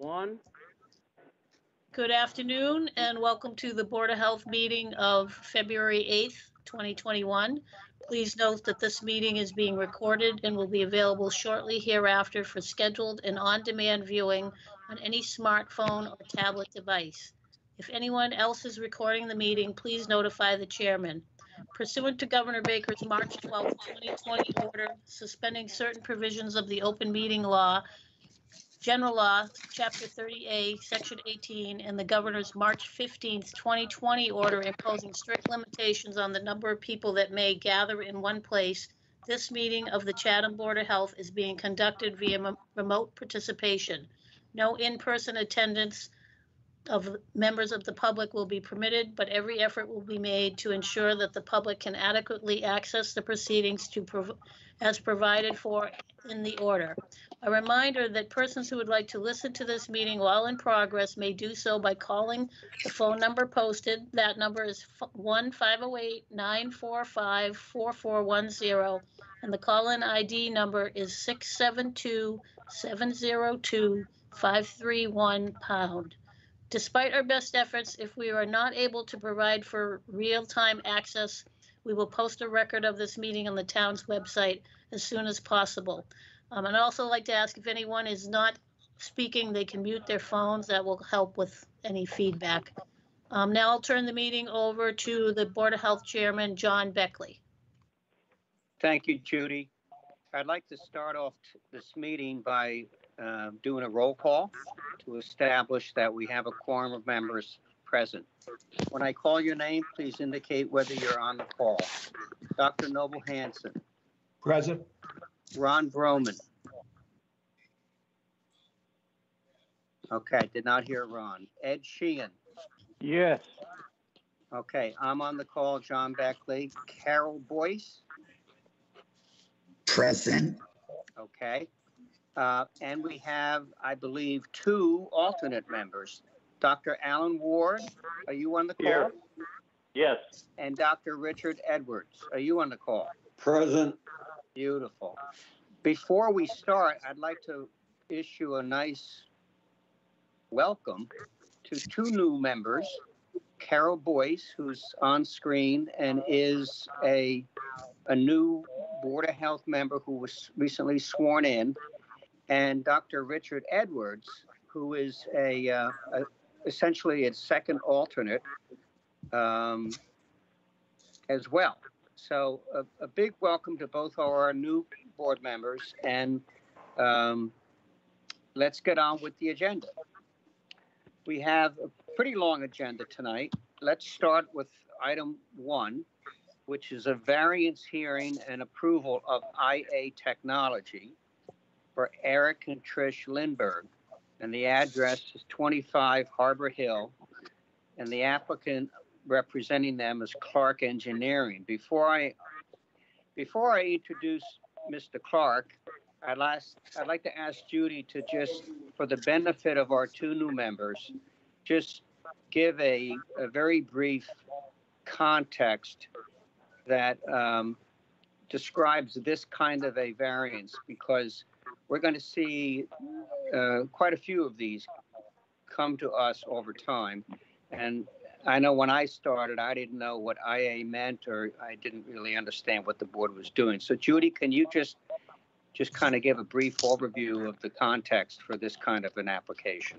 One, Good afternoon and welcome to the Board of Health meeting of February 8th, 2021. Please note that this meeting is being recorded and will be available shortly hereafter for scheduled and on-demand viewing on any smartphone or tablet device. If anyone else is recording the meeting, please notify the chairman. Pursuant to Governor Baker's March 12th, 2020 order suspending certain provisions of the open meeting law, General Law, Chapter 30A, Section 18, and the governor's March 15th, 2020 order imposing strict limitations on the number of people that may gather in one place, this meeting of the Chatham Board of Health is being conducted via mo- remote participation. No in-person attendance of members of the public will be permitted, but every effort will be made to ensure that the public can adequately access the proceedings to, prov- as provided for in the order. A reminder that persons who would like to listen to this meeting while in progress may do so by calling the phone number posted. That number is one 945 4410 and the call-in ID number is 672-702-531 pound. Despite our best efforts, if we are not able to provide for real-time access, we will post a record of this meeting on the town's website as soon as possible. Um, and I'd also like to ask if anyone is not speaking, they can mute their phones. That will help with any feedback. Um, now I'll turn the meeting over to the Board of Health Chairman, John Beckley. Thank you, Judy. I'd like to start off this meeting by uh, doing a roll call to establish that we have a quorum of members present. When I call your name, please indicate whether you're on the call. Dr. Noble Hanson, Present. Ron Broman. Okay, did not hear Ron. Ed Sheehan. yes. Okay, I'm on the call. John Beckley. Carol Boyce. Present. Okay. Uh, And we have, I believe, two alternate members. Dr. Alan Ward, are you on the call? Here. Yes. And Dr. Richard Edwards, are you on the call? Present. Beautiful. Before we start, I'd like to issue a nice welcome to two new members. Carol Boyce, who's on screen and is a, a new Board of Health member who was recently sworn in, and Dr. Richard Edwards, who is a, uh, a essentially a second alternate um, as well. So a, a big welcome to both our new board members, and um, let's get on with the agenda. We have a pretty long agenda tonight. Let's start with item one, which is a variance hearing and approval of IA Technology for Eric and Trish Lindberg. And the address is 25 Harbor Hill, and the applicant representing them is Clark Engineering. Before I, before I introduce Mr. Clark, I'd last, I'd like to ask Judy to just, for the benefit of our two new members, just give a, a very brief context that um, describes this kind of a variance, because we're going to see uh, quite a few of these come to us over time. And I know when I started, I didn't know what IA meant, or I didn't really understand what the board was doing. So Judy, can you just, just kind of give a brief overview of the context for this kind of an application?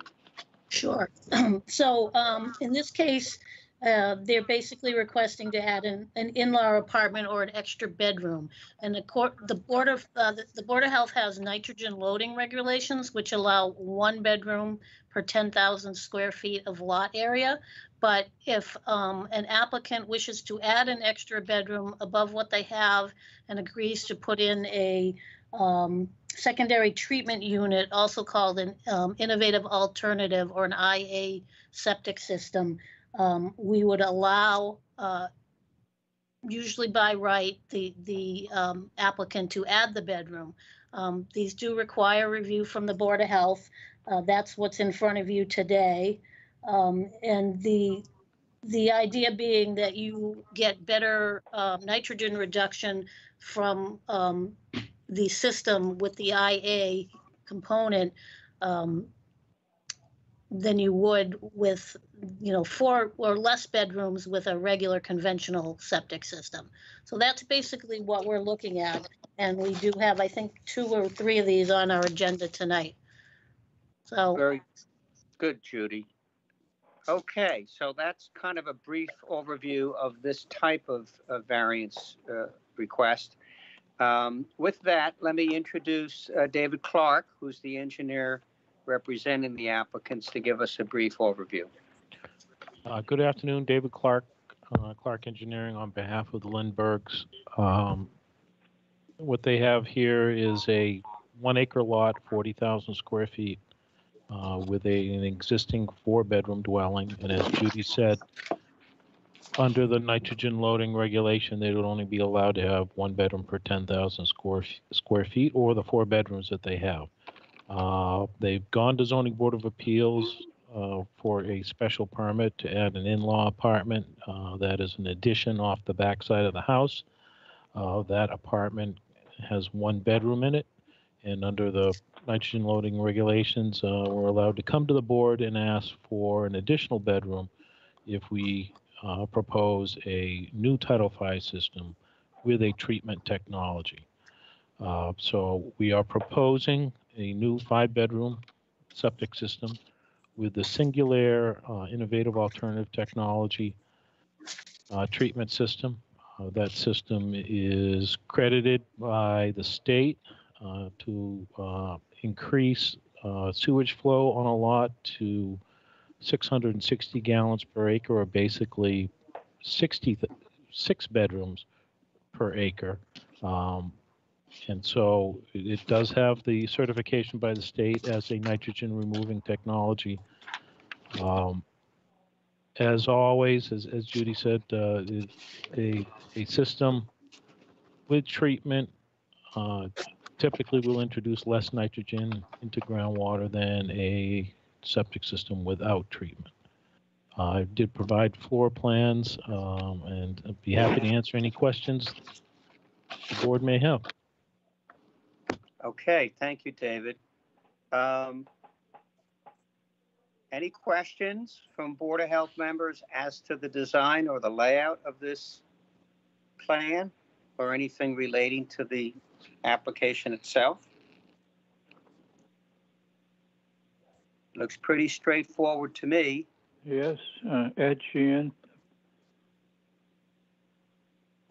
Sure. So um, in this case, uh, they're basically requesting to add an, an in-law apartment or an extra bedroom. And the court, the Board of, uh, the- the Board of Health has nitrogen loading regulations, which allow one bedroom per 10,000 square feet of lot area. But if um, an applicant wishes to add an extra bedroom above what they have and agrees to put in a um, secondary treatment unit, also called an um, innovative alternative or an IA septic system, um, we would allow, uh, usually by right, the, the um, applicant to add the bedroom. Um, These do require review from the Board of Health. Uh, That's what's in front of you today. Um, And the, the idea being that you get better uh, nitrogen reduction from um, the system with the IA component um, than you would with, you know, four or less bedrooms with a regular conventional septic system. So that's basically what we're looking at. And we do have, I think, two or three of these on our agenda tonight. So, Very good, Judy. Okay, so that's kind of a brief overview of this type of, of variance uh, request. Um, With that, let me introduce uh, David Clark, who's the engineer representing the applicants, to give us a brief overview. Uh, Good afternoon, David Clark, uh, Clark Engineering on behalf of the Lindberghs. Um, What they have here is a one acre lot, 40,000 square feet, uh, with a, an existing four-bedroom dwelling. And as Judy said, under the nitrogen loading regulation, they would only be allowed to have one bedroom per 10,000 square, square feet or the four bedrooms that they have. Uh, They've gone to zoning board of appeals uh, for a special permit to add an in-law apartment. uh, That is an addition off the backside of the house. Uh, That apartment has one bedroom in it. And under the nitrogen loading regulations, uh, we're allowed to come to the board and ask for an additional bedroom if we uh, propose a new Title V system with a treatment technology. Uh, So we are proposing a new five-bedroom septic system with the Singulair uh, Innovative Alternative Technology uh, treatment system. Uh, That system is credited by the state uh, to uh, increase uh, sewage flow on a lot to 660 gallons per acre, or basically 60, th- six bedrooms per acre. Um, and so it does have the certification by the state as a nitrogen removing technology. Um, As always, as, as Judy said, uh, a, a system with treatment uh, typically will introduce less nitrogen into groundwater than a septic system without treatment. I did provide floor plans um, and I'd be happy to answer any questions the board may have. Okay, thank you, David. Um, Any questions from Board of Health members as to the design or the layout of this plan or anything relating to the application itself? Looks pretty straightforward to me. Yes, uh, Ed Sheehan.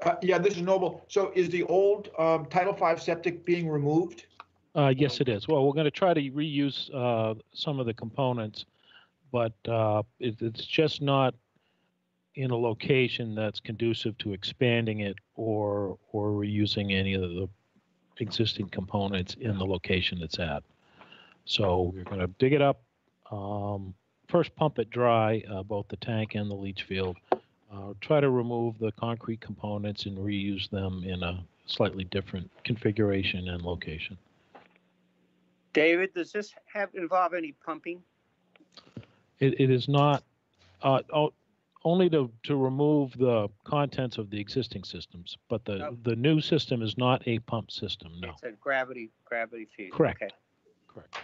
Uh, yeah, this is Noble. So is the old, um, Title V septic being removed? Uh, yes, it is. Well, we're going to try to reuse uh, some of the components, but uh, it, it's just not in a location that's conducive to expanding it or or reusing any of the existing components in the location it's at. So we're going to dig it up, um, first pump it dry, uh, both the tank and the leach field. Uh, try to remove the concrete components and reuse them in a slightly different configuration and location. David, does this have, involve any pumping? It, it is not, uh, only to, to remove the contents of the existing systems, but the, Oh. the new system is not a pump system, no. It's a gravity, gravity feed. Correct. Okay. Correct.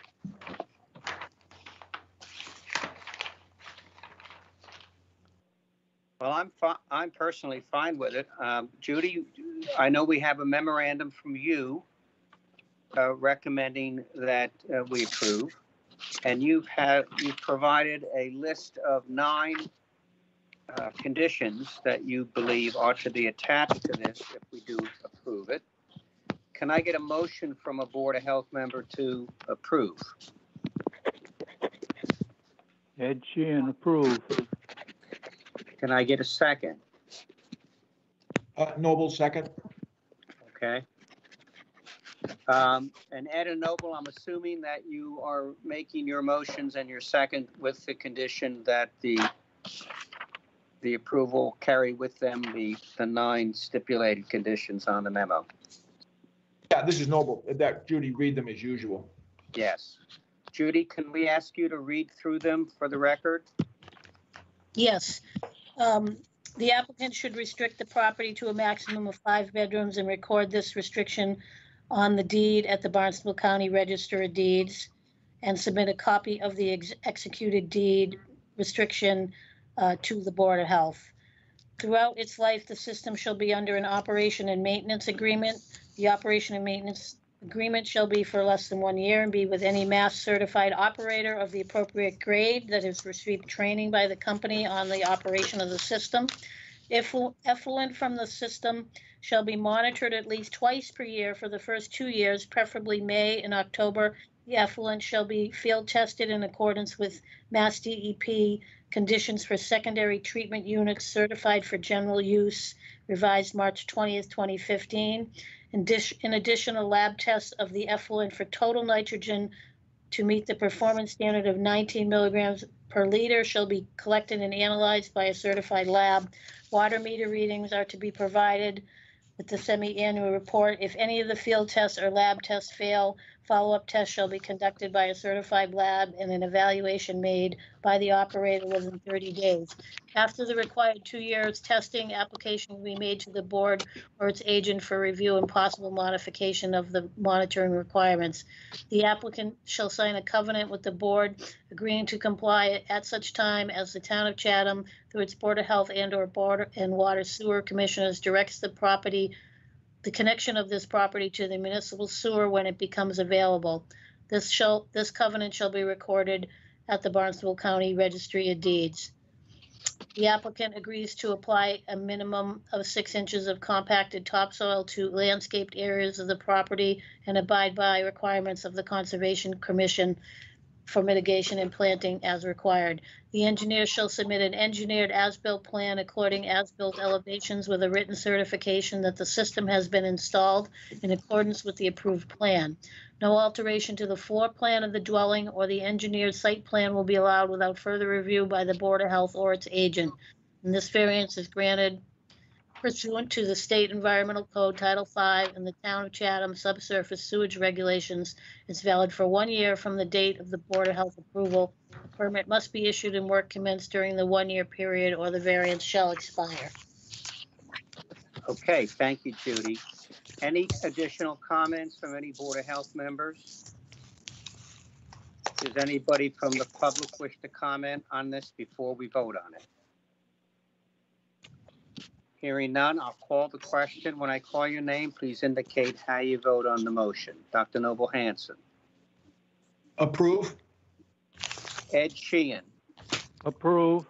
Well, I'm fi- I'm personally fine with it. Um, Judy, I know we have a memorandum from you uh, recommending that uh, we approve. And you've had, you've provided a list of nine uh, conditions that you believe ought to be attached to this if we do approve it. Can I get a motion from a Board of Health member to approve? Ed Sheehan approve. Can I get a second? Uh, Noble second? Okay. Um, and Ed and Noble, I'm assuming that you are making your motions and your second with the condition that the the approval carry with them the, the nine stipulated conditions on the memo. Yeah, this is Noble. That Judy, read them as usual. Yes. Judy, can we ask you to read through them for the record? yes. Um, The applicant should restrict the property to a maximum of five bedrooms and record this restriction on the deed at the Barnstable County Register of Deeds. and submit a copy of the ex- executed deed restriction uh, to the Board of Health. Throughout its life, the system shall be under an operation and maintenance agreement. The operation and maintenance agreement shall be for less than one year and be with any mass certified operator of the appropriate grade that has received training by the company on the operation of the system. Efflu- Effluent from the system shall be monitored at least twice per year for the first two years, preferably May and October. The effluent shall be field tested in accordance with Mass DEP conditions for secondary treatment units certified for general use, revised March 20th, 2015. In dish- in addition, a lab test of the effluent for total nitrogen to meet the performance standard of 19 milligrams per liter shall be collected and analyzed by a certified lab. Water meter readings are to be provided with the semi-annual report. If any of the field tests or lab tests fail, follow-up tests shall be conducted by a certified lab and an evaluation made by the operator within 30 days. After the required two years, testing application will be made to the board or its agent for review and possible modification of the monitoring requirements. The applicant shall sign a covenant with the board agreeing to comply at such time as the town of Chatham through its Board of Health and/or Board and Water Sewer Commissioners directs the property, the connection of this property to the municipal sewer when it becomes available. This shall, this covenant shall be recorded at the Barnstable County Registry of Deeds. The applicant agrees to apply a minimum of six inches of compacted topsoil to landscaped areas of the property and abide by requirements of the Conservation Commission for mitigation and planting as required. The engineer shall submit an engineered as-built plan according as-built elevations with a written certification that the system has been installed in accordance with the approved plan. No alteration to the floor plan of the dwelling or the engineered site plan will be allowed without further review by the Board of Health or its agent. And this variance is granted pursuant to the State Environmental Code Title V and the Town of Chatham Subsurface Sewage Regulations is valid for one year from the date of the Board of Health approval. Permit must be issued and work commenced during the one-year period or the variance shall expire. Okay, thank you, Judy. Any additional comments from any Board of Health members? Does anybody from the public wish to comment on this before we vote on it? Hearing none, I'll call the question. When I call your name, please indicate how you vote on the motion. Dr. Noble Hanson, Approve? Ed Sheehan, Approve.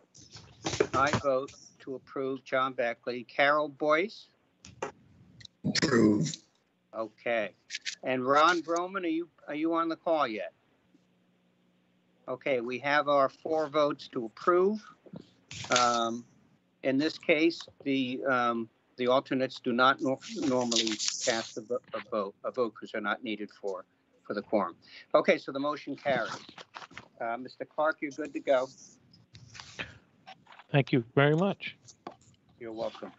I vote to approve John Beckley. Carol Boyce, Approve. Okay, and Ron Broman, are you, are you on the call yet? Okay, we have our four votes to approve. Um, in this case, the, um, the alternates do not nor- normally cast a vo- a vote, a vote because they're not needed for, for the quorum. Okay, so the motion carries. Uh, Mr. Clark, you're good to go. Thank you very much. You're welcome.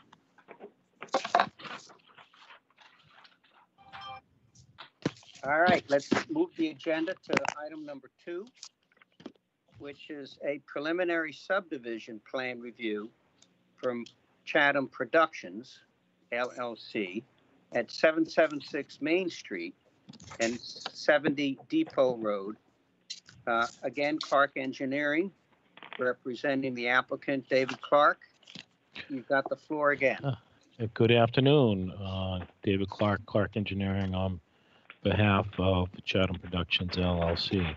All right, let's move the agenda to item number two, which is a preliminary subdivision plan review from Chatham Productions LLC at 776 Main Street and 70 Depot Road. Uh, Again, Clark Engineering, representing the applicant, David Clark. You've got the floor again. Uh, Good afternoon, uh, David Clark, Clark Engineering on behalf of Chatham Productions LLC.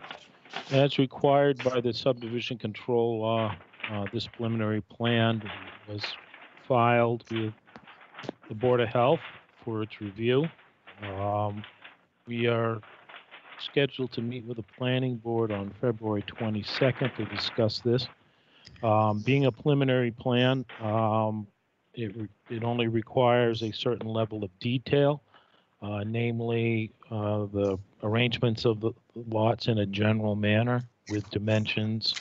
As required by the subdivision control law, uh, this preliminary plan was filed with the Board of Health for its review. Um, We are scheduled to meet with the planning board on February 22nd to discuss this. Um, Being a preliminary plan, um, it, it only requires a certain level of detail, uh, namely uh, the arrangements of the lots in a general manner with dimensions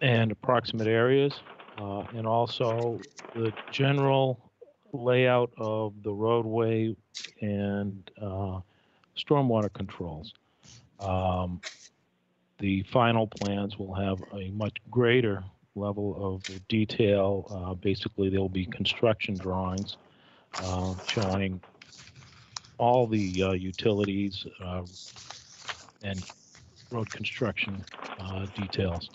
and approximate areas, uh, and also the general layout of the roadway and uh, stormwater controls. Um, the final plans will have a much greater level of detail. Uh, basically, there'll be construction drawings uh, showing all the uh, utilities uh, and road construction uh, details.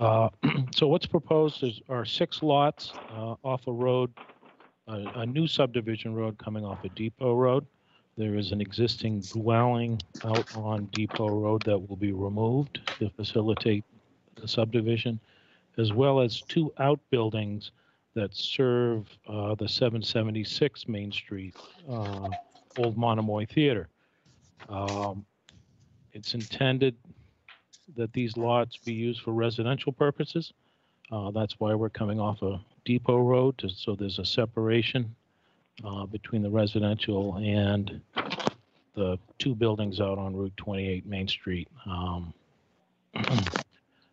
Uh, So what's proposed is, are six lots uh, off a road, a a new subdivision road coming off of Depot Road. There is an existing dwelling out on Depot Road that will be removed to facilitate the subdivision, as well as two outbuildings that serve uh, the 776 Main Street, uh, Old Monomoy Theater. Um, It's intended that these lots be used for residential purposes. Uh, That's why we're coming off a Depot Road, to- so there's a separation uh, between the residential and the two buildings out on Route 28 Main Street. Um,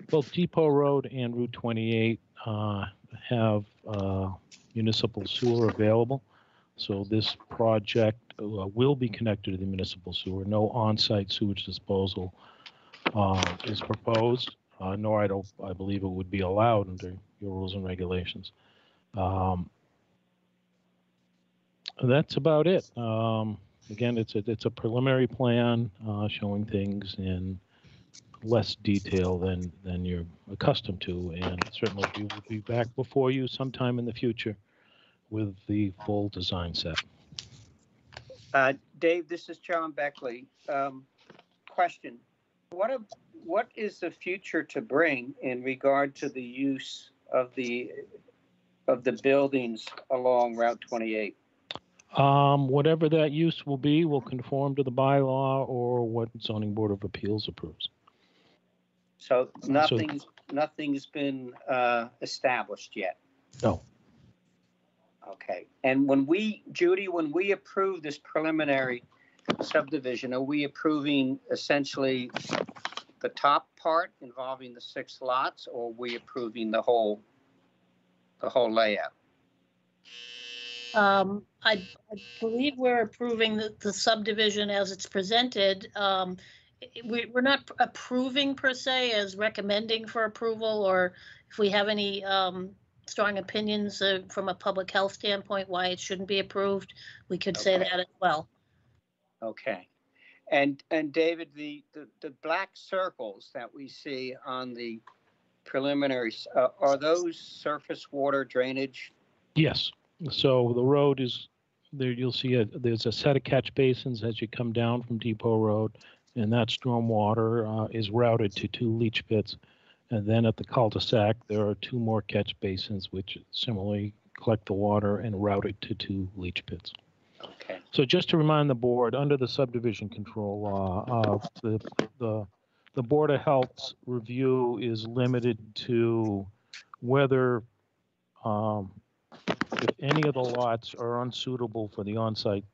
Both Depot Road and Route 28 uh, have uh, municipal sewer available. So this project uh, will be connected to the municipal sewer. No on-site sewage disposal uh, is proposed, uh, nor I don't, I believe it would be allowed under your rules and regulations. Um, That's about it. Um, Again, it's a, it's a preliminary plan uh, showing things in less detail than, than you're accustomed to. And certainly we will be back before you sometime in the future with the full design set. Uh, Dave, this is John Beckley. Um, question, what, a- what is the future to bring in regard to the use of the, of the buildings along Route 28? Um, whatever that use will be will conform to the bylaw or what zoning board of appeals approves. So nothing's, nothing's been uh, established yet? No. Okay, and when we, Judy, when we approve this preliminary subdivision, are we approving essentially the top part involving the six lots, or are we approving the whole, the whole layout? Um, I, I believe we're approving the, the subdivision as it's presented. Um, we, we're not approving per se as recommending for approval, or if we have any, um, strong opinions, uh, from a public health standpoint, why it shouldn't be approved, we could say Okay. that as well. Okay. And, and David, the, the, the black circles that we see on the preliminaries, uh, are those surface water drainage? Yes. So the road is there. You'll see a, there's a set of catch basins as you come down from Depot Road, and that storm water uh, is routed to two leach pits. And then at the cul-de-sac, there are two more catch basins which similarly collect the water and route it to two leach pits. Okay, So just to remind the board, under the subdivision control law, uh, the, the, the Board of Health's review is limited to whether, um, if any of the lots are unsuitable for the on-site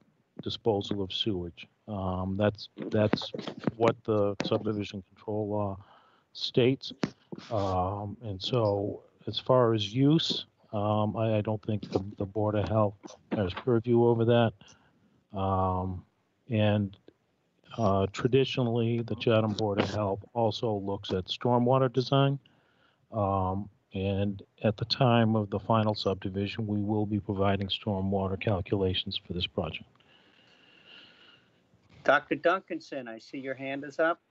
disposal of sewage. Um, that's, that's what the subdivision control law states. Um, and so as far as use, um, I, I don't think the, the Board of Health has purview over that. Um, and uh, traditionally, the Chatham Board of Health also looks at stormwater design. Um, and at the time of the final subdivision, we will be providing stormwater calculations for this project. Dr. Duncanson, I see your hand is up.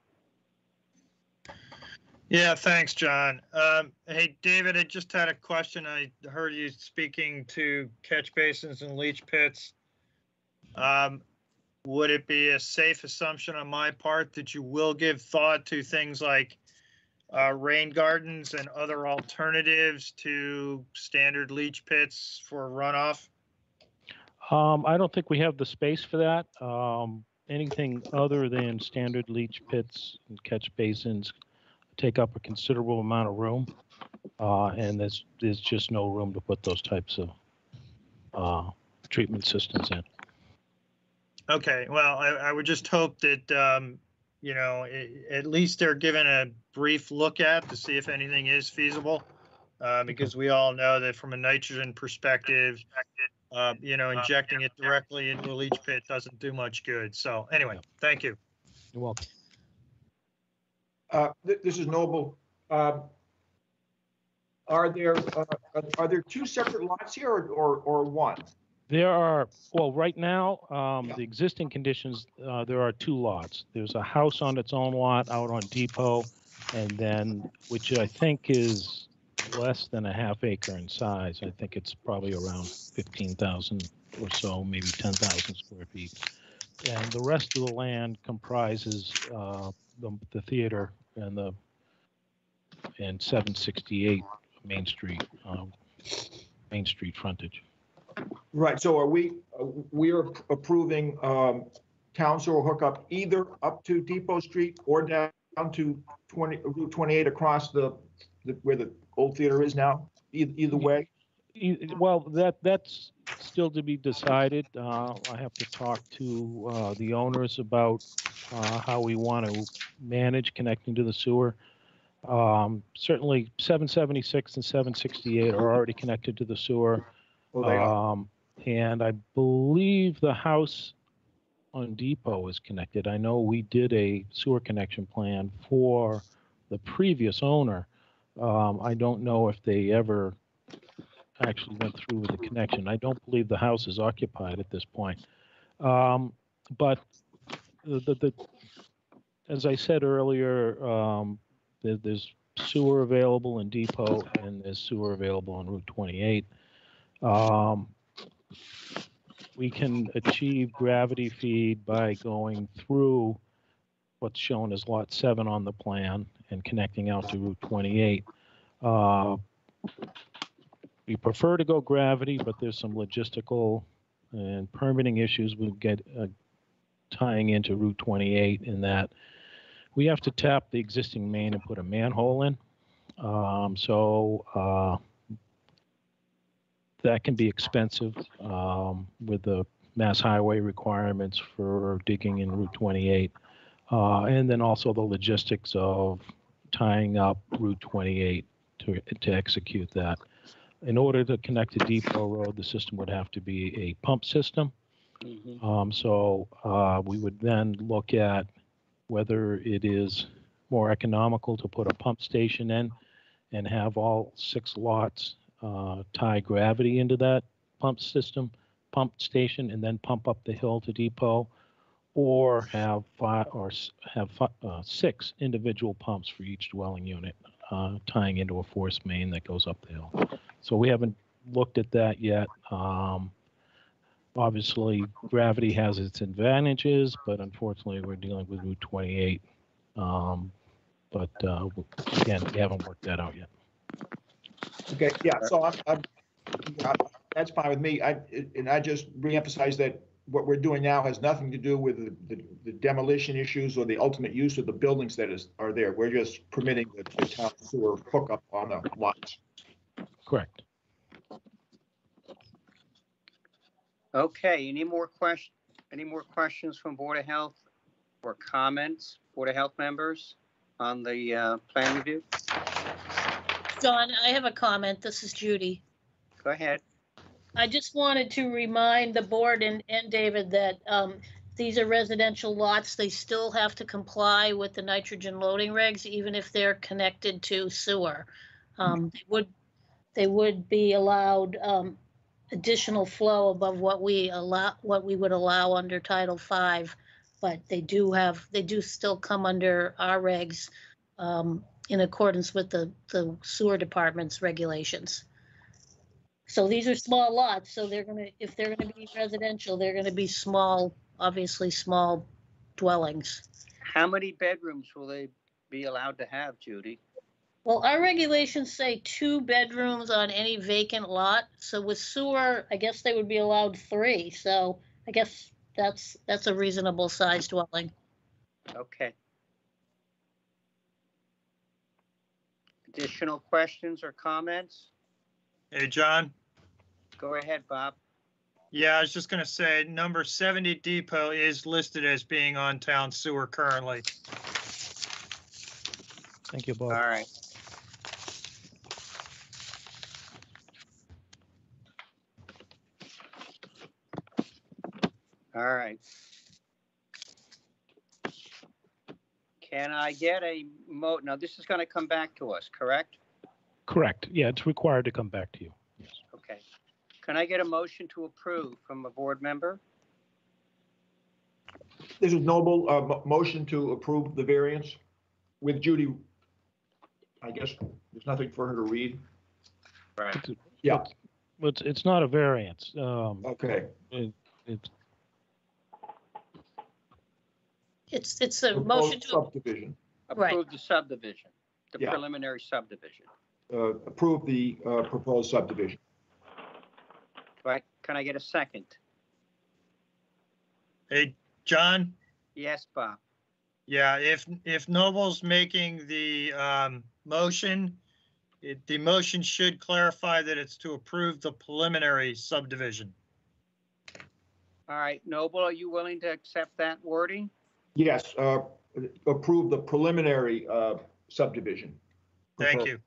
Yeah, thanks, John. Um, hey, David, I just had a question. I heard you speaking to catch basins and leach pits. Um, would it be a safe assumption on my part that you will give thought to things like uh, rain gardens and other alternatives to standard leach pits for runoff? Um, I don't think we have the space for that. Um, anything other than standard leach pits and catch basins take up a considerable amount of room. Uh, and there's, there's just no room to put those types of, uh, treatment systems in. Okay, well, I, I would just hope that, um, you know, at least they're given a brief look at to see if anything is feasible. Uh, because we all know that from a nitrogen perspective, uh, you know, injecting it directly into a leach pit doesn't do much good. So anyway, thank you. You're welcome. Uh, th- This is Noble. Um, Are there, uh, are there two separate lots here or, or or one? There are, well, right now, um, Yeah. the existing conditions, uh, there are two lots. There's a house on its own lot out on Depot, and then, which I think is less than a half acre in size. I think it's probably around fifteen thousand or so, maybe ten thousand square feet. And the rest of the land comprises, uh, the, the theater and the, and seven sixty-eight Main Street, um, Main Street frontage. Right, so are we, uh, we are approving um, town sewer hookup either up to Depot Street or down to 20, Route 28 across the, the- where the old theater is now? Either, either way? E- Well, that, that's still to be decided. Uh, I have to talk to, uh, the owners about, uh, how we want to manage connecting to the sewer. Um, certainly seven seventy-six and seven sixty-eight are already connected to the sewer. Oh, they are. Um, and I believe the house on Depot is connected. I know we did a sewer connection plan for the previous owner. Um, I don't know if they ever actually went through with the connection. I don't believe the house is occupied at this point. Um, but the, the, the, as I said earlier, um, there, there's sewer available in Depot and there's sewer available on Route 28. Um, we can achieve gravity feed by going through what's shown as Lot 7 on the plan and connecting out to Route 28. Uh, we prefer to go gravity, but there's some logistical and permitting issues we get uh, tying into Route 28 in that we have to tap the existing main and put a manhole in. Um, so uh, that can be expensive um, with the mass highway requirements for digging in Route 28. Uh, and then also the logistics of tying up Route 28 to, to execute that. In order to connect to Depot Road, the system would have to be a pump system. Mhm. Um, so, uh, we would then look at whether it is more economical to put a pump station in and have all six lots, uh, tie gravity into that pump system, pump station, and then pump up the hill to depot. Or have five, or have fi- uh, six individual pumps for each dwelling unit, uh, tying into a force main that goes up the hill. So we haven't looked at that yet. Um, obviously, gravity has its advantages, but unfortunately, we're dealing with Route 28. Um, but uh, again, we haven't worked that out yet. Okay, yeah, so I'm, I'm, I- that's fine with me. I, and I just reemphasize that what we're doing now has nothing to do with the- the the demolition issues or the ultimate use of the buildings that is, are there. We're just permitting the the town sewer hookup on the lots. Correct. Okay, any more question, any more questions from Board of Health or comments, Board of Health members on the uh, plan review? John, I have a comment. This is Judy. Go ahead. I just wanted to remind the board and, and David that um, these are residential lots. They still have to comply with the nitrogen loading regs, even if they're connected to sewer. Um, They would, they would be allowed um, additional flow above what we allow, what we would allow under Title V. But they do have, they do still come under our regs um, in accordance with the, the sewer department's regulations. So these are small lots, so they're gonna, if they're gonna be residential, they're gonna be small, obviously small dwellings. How many bedrooms will they be allowed to have, Judy? Well, our regulations say two bedrooms on any vacant lot, so with sewer, I guess they would be allowed three, so I guess that's, that's a reasonable size dwelling. Okay. Additional questions or comments? Hey, John? Go ahead, Bob. Yeah, I was just gonna say, number 70 Depot is listed as being on town sewer currently. Thank you, Bob. right. All right. Can I get a mo, now this is gonna come back to us, correct? Correct. Yeah, it's required to come back to you. Yes. Okay. Can I get a motion to approve from a board member? This is Noble, uh, mo- motion to approve the variance with Judy. I guess there's nothing for her to read. Right. Yeah. It's, it's not a variance. Um, Okay. it, it's, It's, it's a motion Proposed to, Subdivision, Right. Approve the subdivision, the Yeah. preliminary subdivision. uh, approve the, uh, proposed subdivision. Right? Can I get a second? Hey, John? Yes, Bob. Yeah, if, if Noble's making the, um, motion, it, the motion should clarify that it's to approve the preliminary subdivision. All right, Noble, are you willing to accept that wording? Yes, uh, approve the preliminary, uh, subdivision. Thank you.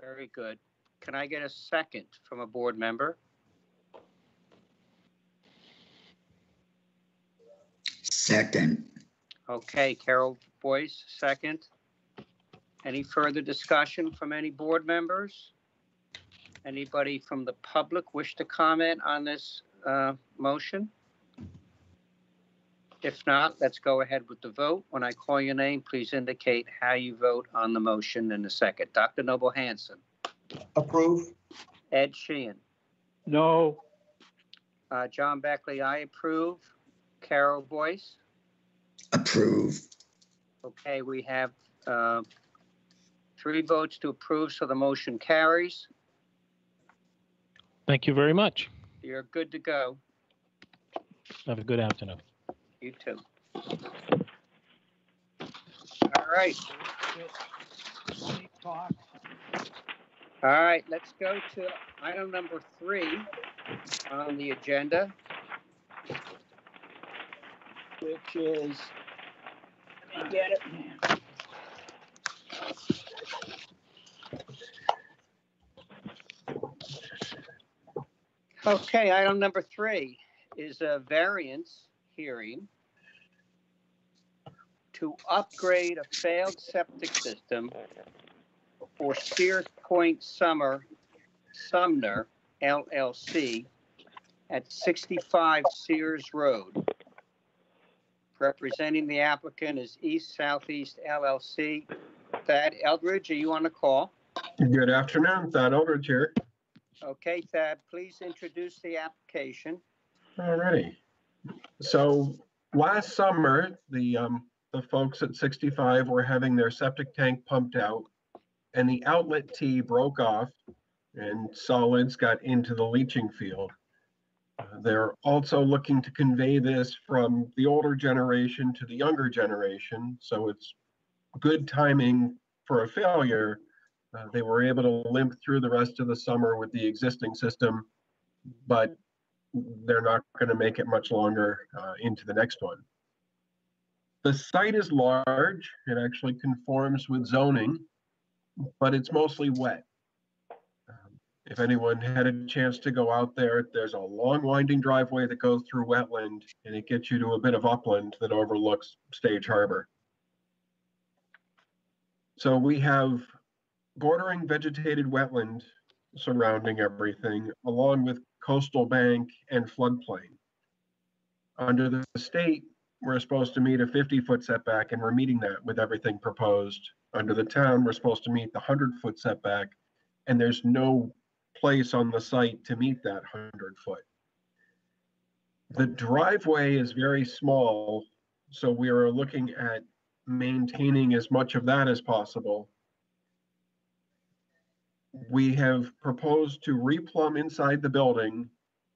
Very good. Can I get a second from a board member? Second, Okay, Carol Boyce, second. Any further discussion from any board members? Anybody from the public wish to comment on this uh, motion? If not, let's go ahead with the vote. When I call your name, please indicate how you vote on the motion in a second. Dr. Noble Hanson, Approve? Ed Sheehan, no, uh, John Beckley, I approve. Carol Boyce? approve, Okay, we have uh, three votes to approve, so the motion carries. thank you very much. You're good to go. Have a good afternoon. You too. All right. All right, let's go to item number three on the agenda, which is, let me get it. Man. Okay, item number three is a variance hearing to upgrade a failed septic system for Sears Point Summer, Sumner LLC at 65 Sears Road. Representing the applicant is East Southeast LLC. Thad Eldridge, are you on the call? Good afternoon, Thad Eldridge here. Okay, Thad, please introduce the application. Alrighty. So last summer, the, um, the folks at 65 were having their septic tank pumped out and the outlet T broke off and solids got into the leaching field. Uh, They're also looking to convey this from the older generation to the younger generation, so it's good timing for a failure. Uh, They were able to limp through the rest of the summer with the existing system, but they're not going to make it much longer uh, into the next one. The site is large. It actually conforms with zoning, but it's mostly wet. Um, If anyone had a chance to go out there, there's a long winding driveway that goes through wetland and it gets you to a bit of upland that overlooks Stage Harbor. So we have bordering vegetated wetland surrounding everything, along with coastal bank and floodplain. Under the state, we're supposed to meet a 50-foot setback, and we're meeting that with everything proposed. Under the town, we're supposed to meet the 100-foot setback, and there's no place on the site to meet that 100-foot. The driveway is very small, so we are looking at maintaining as much of that as possible we have proposed to replumb inside the building,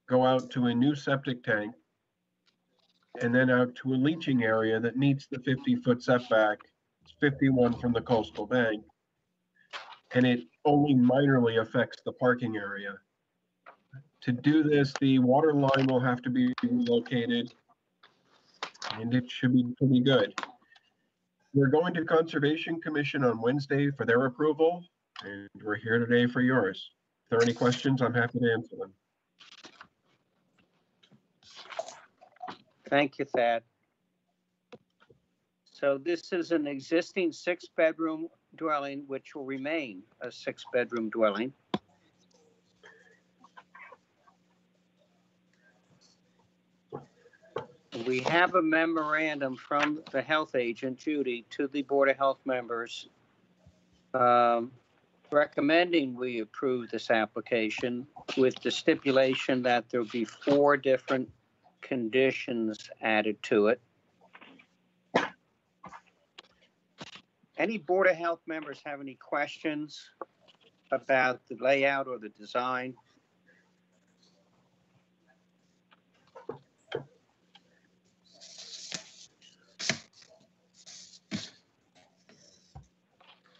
go out to a new septic tank, and then out to a leaching area that meets the 50-foot setback, It's 51 from the coastal bank. And it only minorly affects the parking area. To do this, the water line will have to be relocated, and it should be pretty good. We're going to Conservation Commission on Wednesday for their approval, and we're here today for yours. If there are any questions, I'm happy to answer them. Thank you, Thad. So this is an existing six-bedroom dwelling, which will remain a six-bedroom dwelling. We have a memorandum from the health agent, Judy, to the Board of Health members um, recommending we approve this application with the stipulation that there'll be four different conditions added to it. Any Board of Health members have any questions about the layout or the design?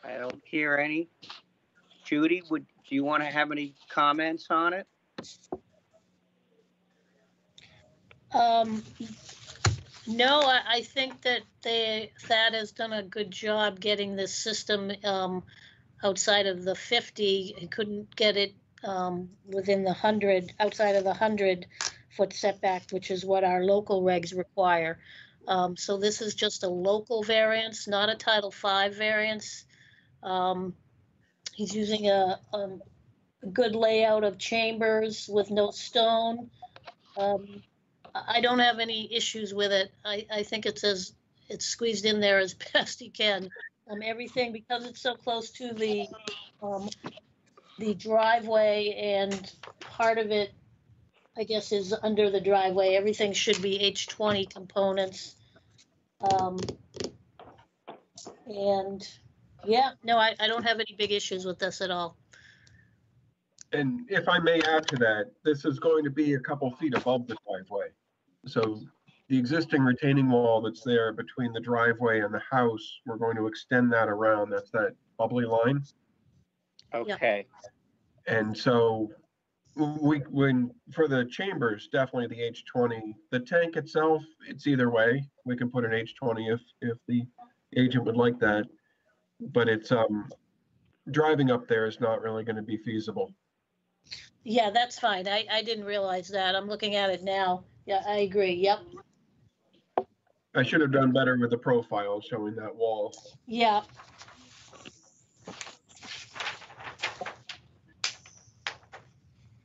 I don't hear any. Judy, would, do you want to have any comments on it? Um, no, I, I think that they, Thad has done a good job getting this system, um, outside of the fifty. He couldn't get it, um, within the hundred, outside of the hundred foot setback, which is what our local regs require. Um, so this is just a local variance, not a Title V variance. Um, he's using a, um, a good layout of chambers with no stone. Um, I I don't have any issues with it. I, I think it's as, it's squeezed in there as best he can. Um, everything, because it's so close to the, um, the driveway and part of it, I guess, is under the driveway. Everything should be H twenty components. Um, and, yeah, no, I, I don't have any big issues with this at all. And if I may add to that, this is going to be a couple feet above the driveway. So the existing retaining wall that's there between the driveway and the house, we're going to extend that around. That's that bubbly line. Okay, And so we, when, for the chambers, definitely the H twenty, the tank itself, it's either way. We can put an H twenty if, if the agent would like that. But it's, um, driving up there is not really gonna be feasible. Yeah, that's fine. I, I didn't realize that. I'm looking at it now. Yeah, I agree. Yep. I should have done better with the profile showing that wall. Yeah,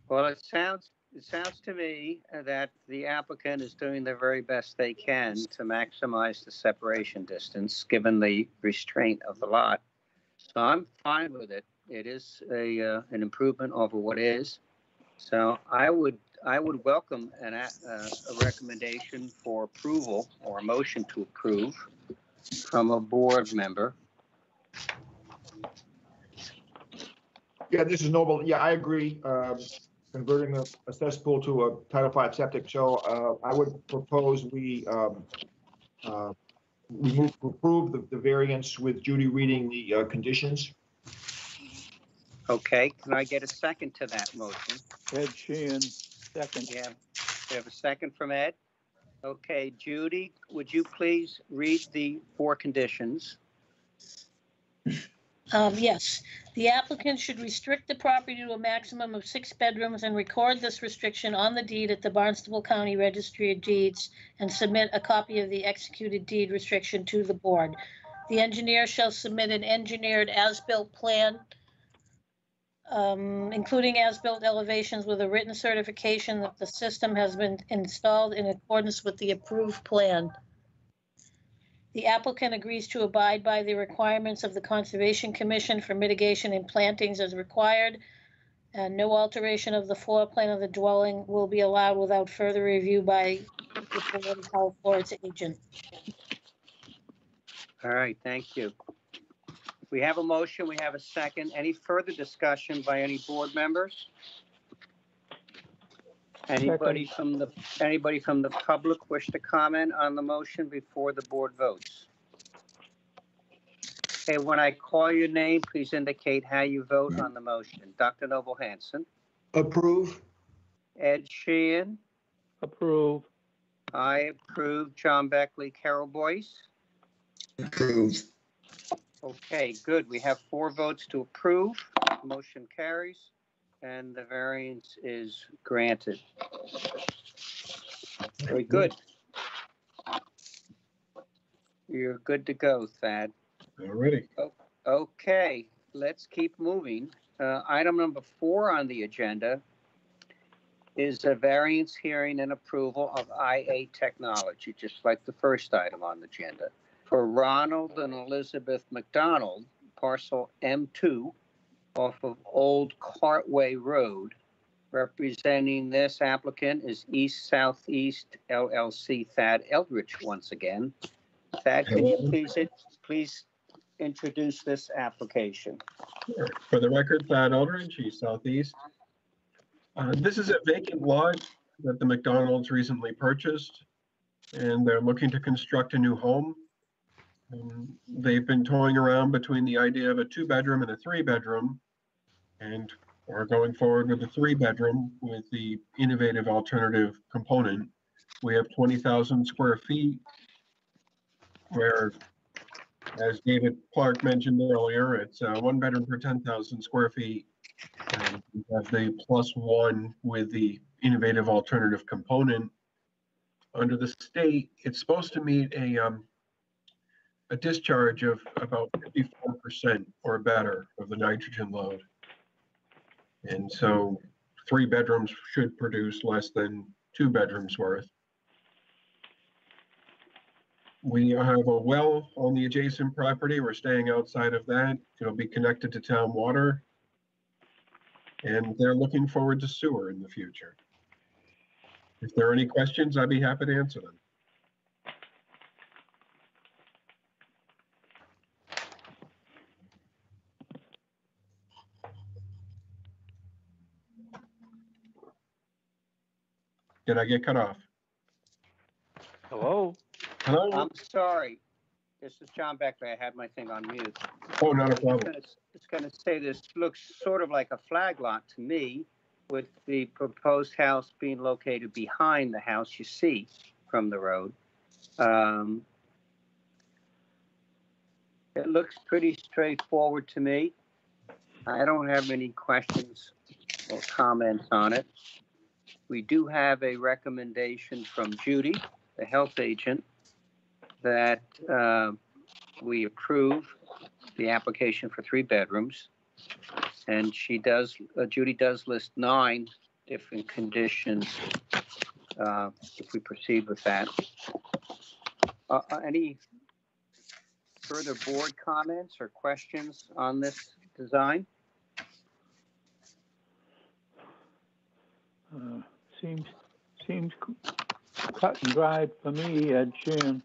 well, it sounds, it sounds to me that the applicant is doing the very best they can to maximize the separation distance, given the restraint of the lot. So I'm fine with it. It is a, uh, an improvement over what is. So I would, I would welcome an, a, uh, a recommendation for approval or a motion to approve from a board member. Yeah, this is Noble. Yeah, I agree. Um, Converting a a cesspool to a Title V septic. So uh, I would propose we um, uh, we move to approve the- the variance with Judy reading the uh, conditions. Okay, can I get a second to that motion? Ed Sheehan, second. Yeah, we have a second from Ed. Okay, Judy, would you please read the four conditions? Um, yes. The applicant should restrict the property to a maximum of six bedrooms and record this restriction on the deed at the Barnstable County Registry of Deeds and submit a copy of the executed deed restriction to the board. The engineer shall submit an engineered as-built plan, um, including as-built elevations with a written certification that the system has been installed in accordance with the approved plan. The applicant agrees to abide by the requirements of the Conservation Commission for mitigation and plantings as required. And no alteration of the floor plan of the dwelling will be allowed without further review by the Board of Health or its agent. All right, thank you. We have a motion, we have a second. Any further discussion by any board members? Anybody from the, anybody from the public wish to comment on the motion before the board votes? Okay, when I call your name, please indicate how you vote on the motion. Dr. Noble Hanson, Approve. Ed Sheehan, Approve. I approve. John Beckley, Carol Boyce. approve, Okay, good. We have four votes to approve. Motion carries and the variance is granted. Very good. You're good to go, Thad. Alrighty. Okay, let's keep moving. Uh, item number four on the agenda is a variance hearing and approval of IA Technology, just like the first item on the agenda. For Ronald and Elizabeth McDonald, parcel M2 off of Old Cartway Road. Representing this applicant is East Southeast LLC Thad Eldridge once again. Thad, can you please, please introduce this application? For the record, Thad Eldridge, East Southeast. Uh, This is a vacant lot that the McDonald's recently purchased, and they're looking to construct a new home. Um, They've been toying around between the idea of a two-bedroom and a three-bedroom, and are going forward with a three-bedroom with the innovative alternative component. We have 20,000 square feet, where as David Clark mentioned earlier, it's uh, one bedroom per 10,000 square feet. And we have the plus one with the innovative alternative component. Under the state, it's supposed to meet a, um, a discharge of about 54% or better of the nitrogen load. And so three bedrooms should produce less than two bedrooms worth. We have a well on the adjacent property. We're staying outside of that. It'll be connected to town water. And they're looking forward to sewer in the future. If there are any questions, I'd be happy to answer them. Did I get cut off? Hello? Hello? I'm sorry. This is John Beckley. I had my thing on mute. Oh, not a It's problem. gonna- It's gonna say this looks sort of like a flag lot to me with the proposed house being located behind the house you see from the road. Um, It looks pretty straightforward to me. I don't have any questions or comments on it. We do have a recommendation from Judy, the health agent, that uh, we approve the application for three bedrooms. And she does, uh, Judy does list nine different conditions uh, if we proceed with that. Uh, uh, Any further board comments or questions on this design? Uh, Seems, seems cut and dried for me, Ed Sheehan.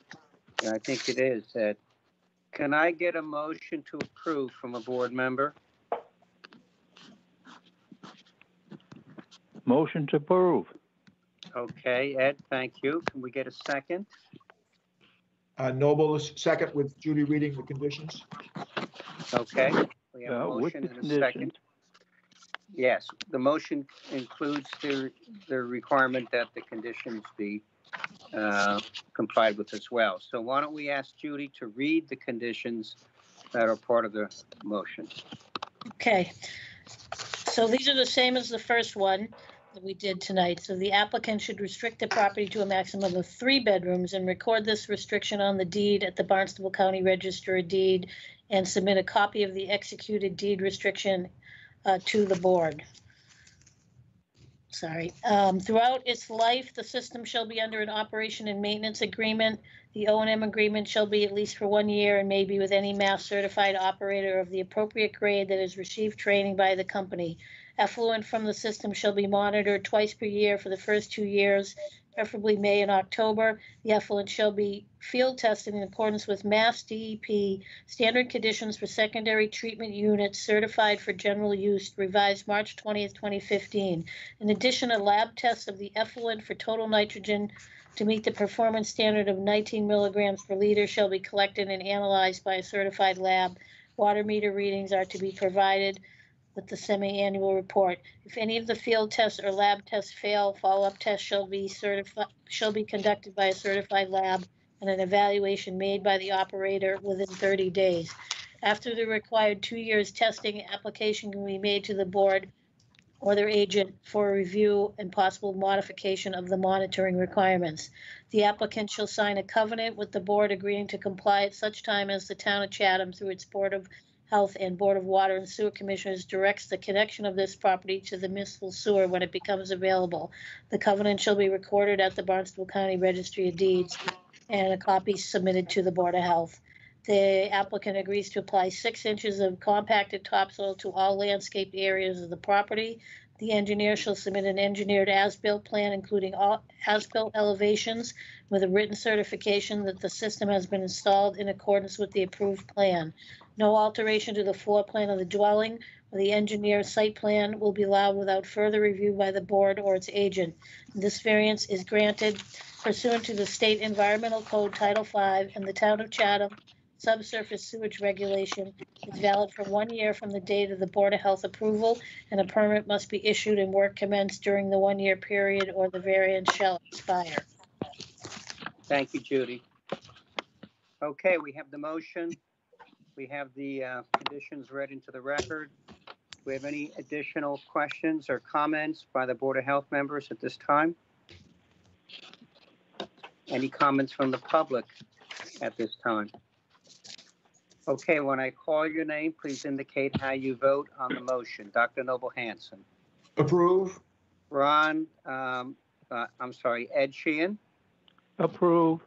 I think it is, Ed. Can I get a motion to approve from a board member? Motion to approve. Okay, Ed, thank you. Can we get a second? Uh, Noble is second with Judy reading the conditions. Okay, we have a Uh, With motion the and a conditions. Yes, the motion includes the, the requirement that the conditions be uh, complied with as well. So why don't we ask Judy to read the conditions that are part of the motion? Okay. So these are the same as the first one that we did tonight. So the applicant should restrict the property to a maximum of three bedrooms and record this restriction on the deed at the Barnstable County Register of Deed and submit a copy of the executed deed restriction uh, to the board. Sorry. Um, Throughout its life, the system shall be under an operation and maintenance agreement. The O and M agreement shall be at least for one year and may be with any mass certified operator of the appropriate grade that has received training by the company. Effluent from the system shall be monitored twice per year for the first two years, preferably May and October. The effluent shall be field tested in accordance with Mass DEP standard conditions for secondary treatment units certified for general use, revised March 20th, 2015. In addition, a lab test of the effluent for total nitrogen to meet the performance standard of 19 milligrams per liter shall be collected and analyzed by a certified lab. Water meter readings are to be provided with the semi-annual report. If any of the field tests or lab tests fail, follow-up tests shall be certified, shall be conducted by a certified lab and an evaluation made by the operator within 30 days. After the required two years testing, application can be made to the board or their agent for review and possible modification of the monitoring requirements. The applicant shall sign a covenant with the board agreeing to comply at such time as the town of Chatham through its Board of Health and Board of Water and Sewer Commissioners directs the connection of this property to the municipal sewer when it becomes available. The covenant shall be recorded at the Barnstable County Registry of Deeds and a copy submitted to the Board of Health. The applicant agrees to apply six inches of compacted topsoil to all landscaped areas of the property. The engineer shall submit an engineered as-built plan, including all as-built elevations with a written certification that the system has been installed in accordance with the approved plan. No alteration to the floor plan of the dwelling or the engineer's site plan will be allowed without further review by the board or its agent. This variance is granted pursuant to the State Environmental Code Title V and the Town of Chatham Subsurface Sewage Regulation is valid for one year from the date of the Board of Health approval, and a permit must be issued and work commenced during the one-year period or the variance shall expire. Thank you, Judy. Okay, we have the motion. We have the uh, conditions read into the record. Do we have any additional questions or comments by the Board of Health members at this time? Any comments from the public at this time? Okay, when I call your name, please indicate how you vote on the motion. Dr. Noble Hanson. Approve? Ron, um, uh, I'm sorry, Ed Sheehan. Approve.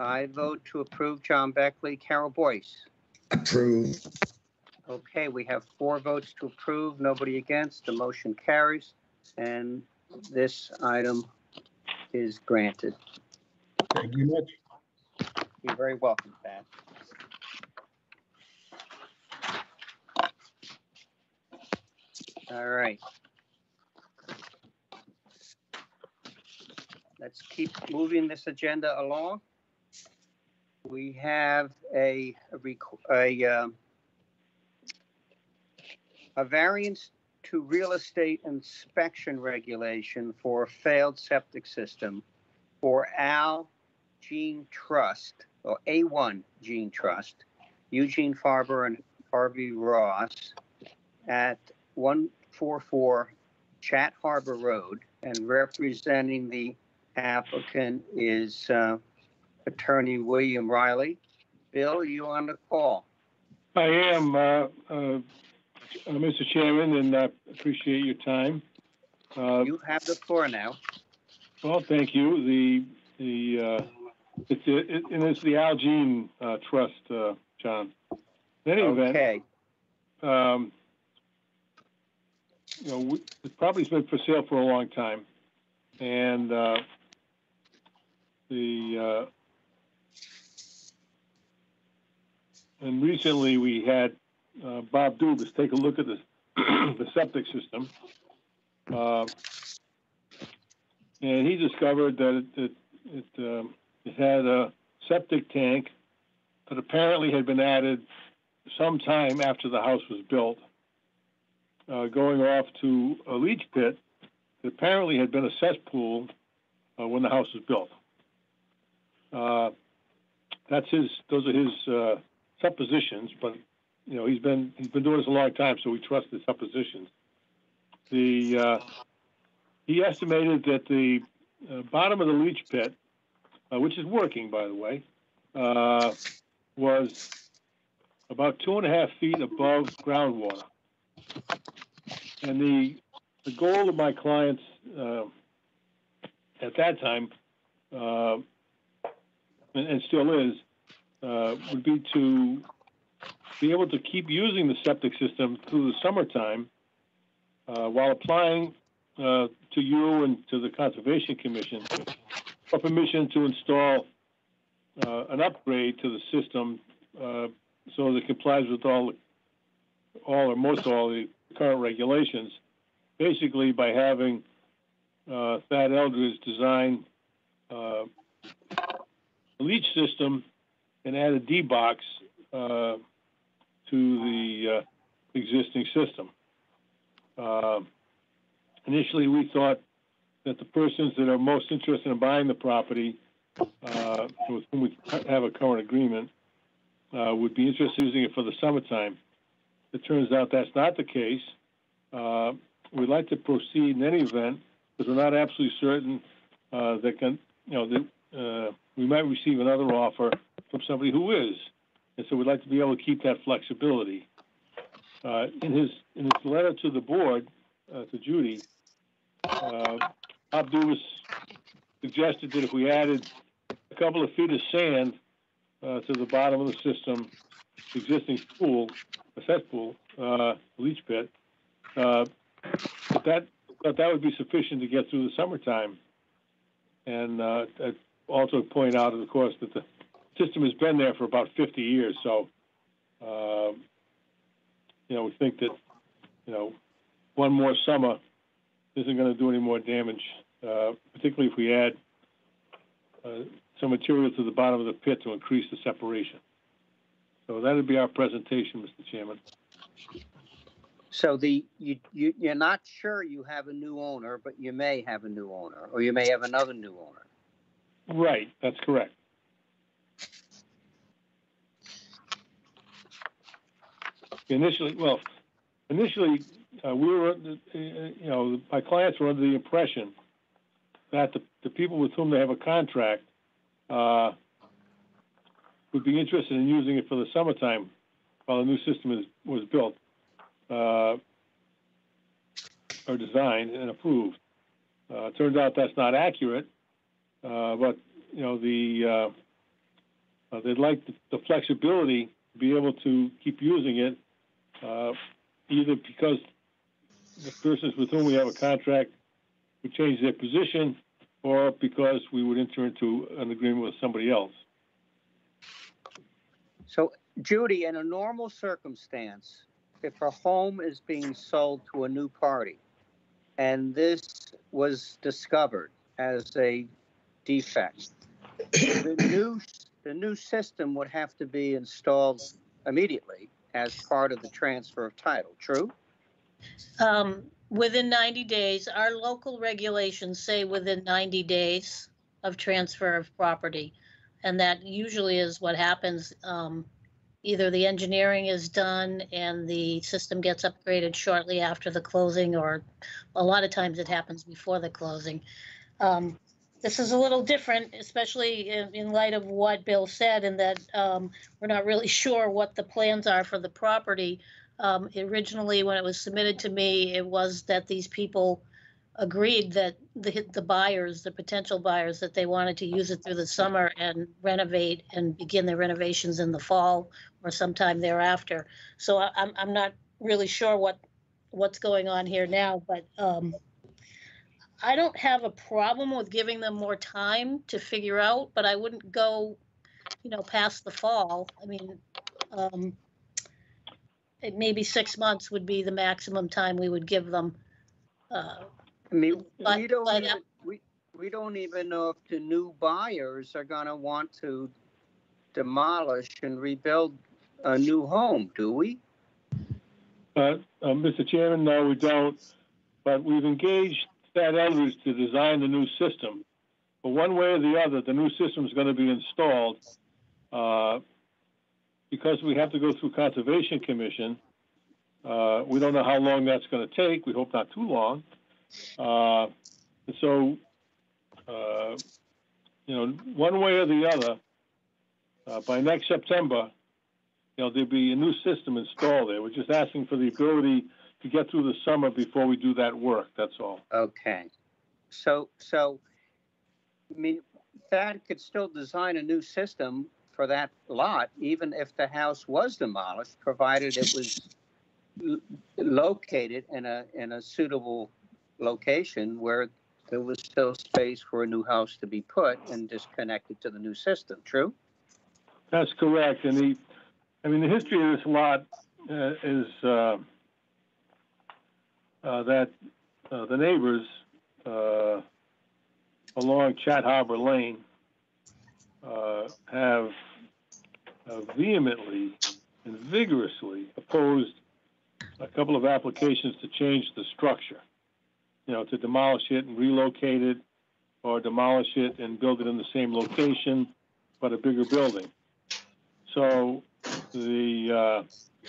I vote to approve John Beckley. Carol Boyce. Approve. Okay, we have four votes to approve, nobody against. The motion carries, and this item is granted. Thank you much. You're very welcome, Thad. All right. Let's keep moving this agenda along. We have a, a a, um, a variance to real estate inspection regulation for a failed septic system for Al Gene Trust, or A1 Gene Trust, Eugene Farber and Harvey Ross at 144 Chat Harbor Road, and representing the applicant is uh, Attorney William Riley. Bill, you on the call? I am, uh, uh, uh, Mr. Chairman, and I appreciate your time. Uh, You have the floor now. Well, thank you. The, the, uh, it's, it- and it's the Al Jean uh, Trust, uh, John. In any event, Okay, um, you know, we- the property's been for sale for a long time. And, uh, the, uh, and recently we had, uh, Bob Dubus take a look at the, the septic system. Uh, and he discovered that it, it, it, um, it had a septic tank that apparently had been added sometime after the house was built, uh, going off to a leach pit that apparently had been a cesspool uh, when the house was built. Uh, that's his; those are his uh, suppositions, but you know he's been he's been doing this a long time, so we trust his suppositions. The uh, he estimated that the uh, bottom of the leach pit, uh, which is working by the way, uh, was about two and a half feet above groundwater. And the, the goal of my clients, uh, at that time, uh, and, and still is, uh, would be to be able to keep using the septic system through the summertime, uh, while applying, uh, to you and to the Conservation Commission for permission to install, uh, an upgrade to the system, uh, so that it complies with all, all or most all the current regulations. Basically, by having Thad Eldridge design a leach system and add a D box uh, to the uh, existing system. Uh, initially, we thought that the persons that are most interested in buying the property, uh, with whom we have a current agreement, uh, would be interested in using it for the summertime. It turns out that's not the case. Uh, we'd like to proceed in any event, because we're not absolutely certain that can, you know, that we might receive another offer from somebody who is. And so we'd like to be able to keep that flexibility. uh, in his, in his letter to the board, uh, to Judy, uh, Dumas suggested that if we added a couple of feet of sand, uh, to the bottom of the system, existing pool, a cesspool, uh, leach pit, uh, that, that that would be sufficient to get through the summertime. And, uh, also point out, of course, that the system has been there for about fifty years, so, um, you know, we think that, you know, one more summer isn't gonna do any more damage, uh, particularly if we add, uh, some material to the bottom of the pit to increase the separation. So that'd be our presentation, Mr. Chairman. So the, you, you, you're not sure you have a new owner, but you may have a new owner, or you may have another new owner. Right, that's correct. Initially, well, initially, uh, we were, uh, you know, my clients were under the impression that the, the people with whom they have a contract, uh, would be interested in using it for the summertime while the new system is, was built, uh, or designed and approved. Uh, turns out that's not accurate, uh, but, you know, the, uh, they'd like the, the flexibility to be able to keep using it, uh, either because the persons with whom we have a contract would change their position, or because we would enter into an agreement with somebody else. So Judy, in a normal circumstance, if a home is being sold to a new party and this was discovered as a defect, the new, the new system would have to be installed immediately as part of the transfer of title, true? Um, within 90 days, our local regulations say within 90 days of transfer of property. And that usually is what happens. Um, either the engineering is done and the system gets upgraded shortly after the closing, or a lot of times it happens before the closing. Um, this is a little different, especially in, light of what Bill said, and that um, we're not really sure what the plans are for the property. Um, originally, when it was submitted to me, it was that these people agreed that the, the buyers, the potential buyers, that they wanted to use it through the summer and renovate and begin their renovations in the fall or sometime thereafter. So I, I'm, I'm not really sure what, what's going on here now, but, um, I don't have a problem with giving them more time to figure out, but I wouldn't go, you know, past the fall. I mean, um, it maybe six months would be the maximum time we would give them. Uh, I mean, But- we don't but, uh, even, we, we don't even know if the new buyers are gonna want to demolish and rebuild a new home, do we? Uh, uh, Mr. Chairman, no, we don't, but we've engaged Thad Eldridge to design the new system. But one way or the other, the new system is gonna be installed. Uh, because we have to go through Conservation Commission, uh, we don't know how long that's gonna take, we hope not too long. Uh, and so, uh, you know, one way or the other, uh, by next September, you know, there'll be a new system installed there. We're just asking for the ability to get through the summer before we do that work, that's all. Okay. So, so, I mean, Thad could still design a new system for that lot, even if the house was demolished, provided it was l- located in a, in a suitable location where there was still space for a new house to be put and disconnected to the new system, true? That's correct, and the, I mean, the history of this lot uh, is uh, that uh, the neighbors uh, along Chat Harbor Lane uh, have uh, vehemently and vigorously opposed a couple of applications to change the structure. You know, to demolish it and relocate it, or demolish it and build it in the same location, but a bigger building. So the, uh,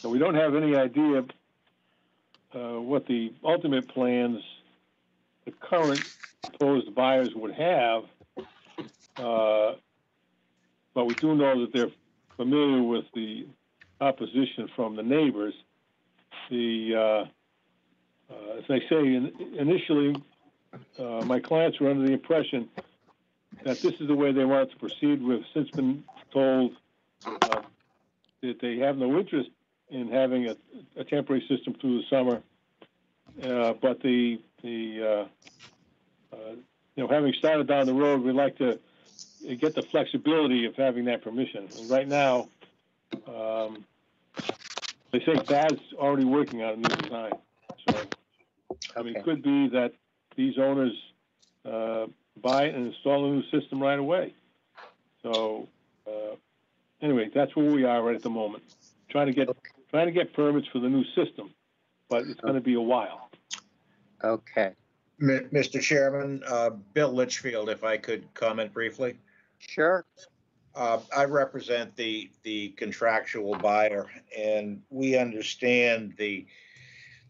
so we don't have any idea, uh, what the ultimate plans the current proposed buyers would have. Uh, but we do know that they're familiar with the opposition from the neighbors. The, uh, uh, as I say, in- initially, uh, my clients were under the impression that this is the way they wanted to proceed. We've since been told that they have no interest in having a, a temporary system through the summer. Uh, but the, the, uh, uh, you know, having started down the road, we'd like to get the flexibility of having that permission. And right now, um, they say Thad's already working on a new design. So, I mean, Okay. it could be that these owners, uh, buy and install a new system right away. So, uh, anyway, that's where we are right at the moment. Trying to get, trying to get permits for the new system, but it's gonna be a while. Okay, Mi- Mr. Chairman, uh, Bill Litchfield, if I could comment briefly. sure. Uh, I represent the, the contractual buyer, and we understand the,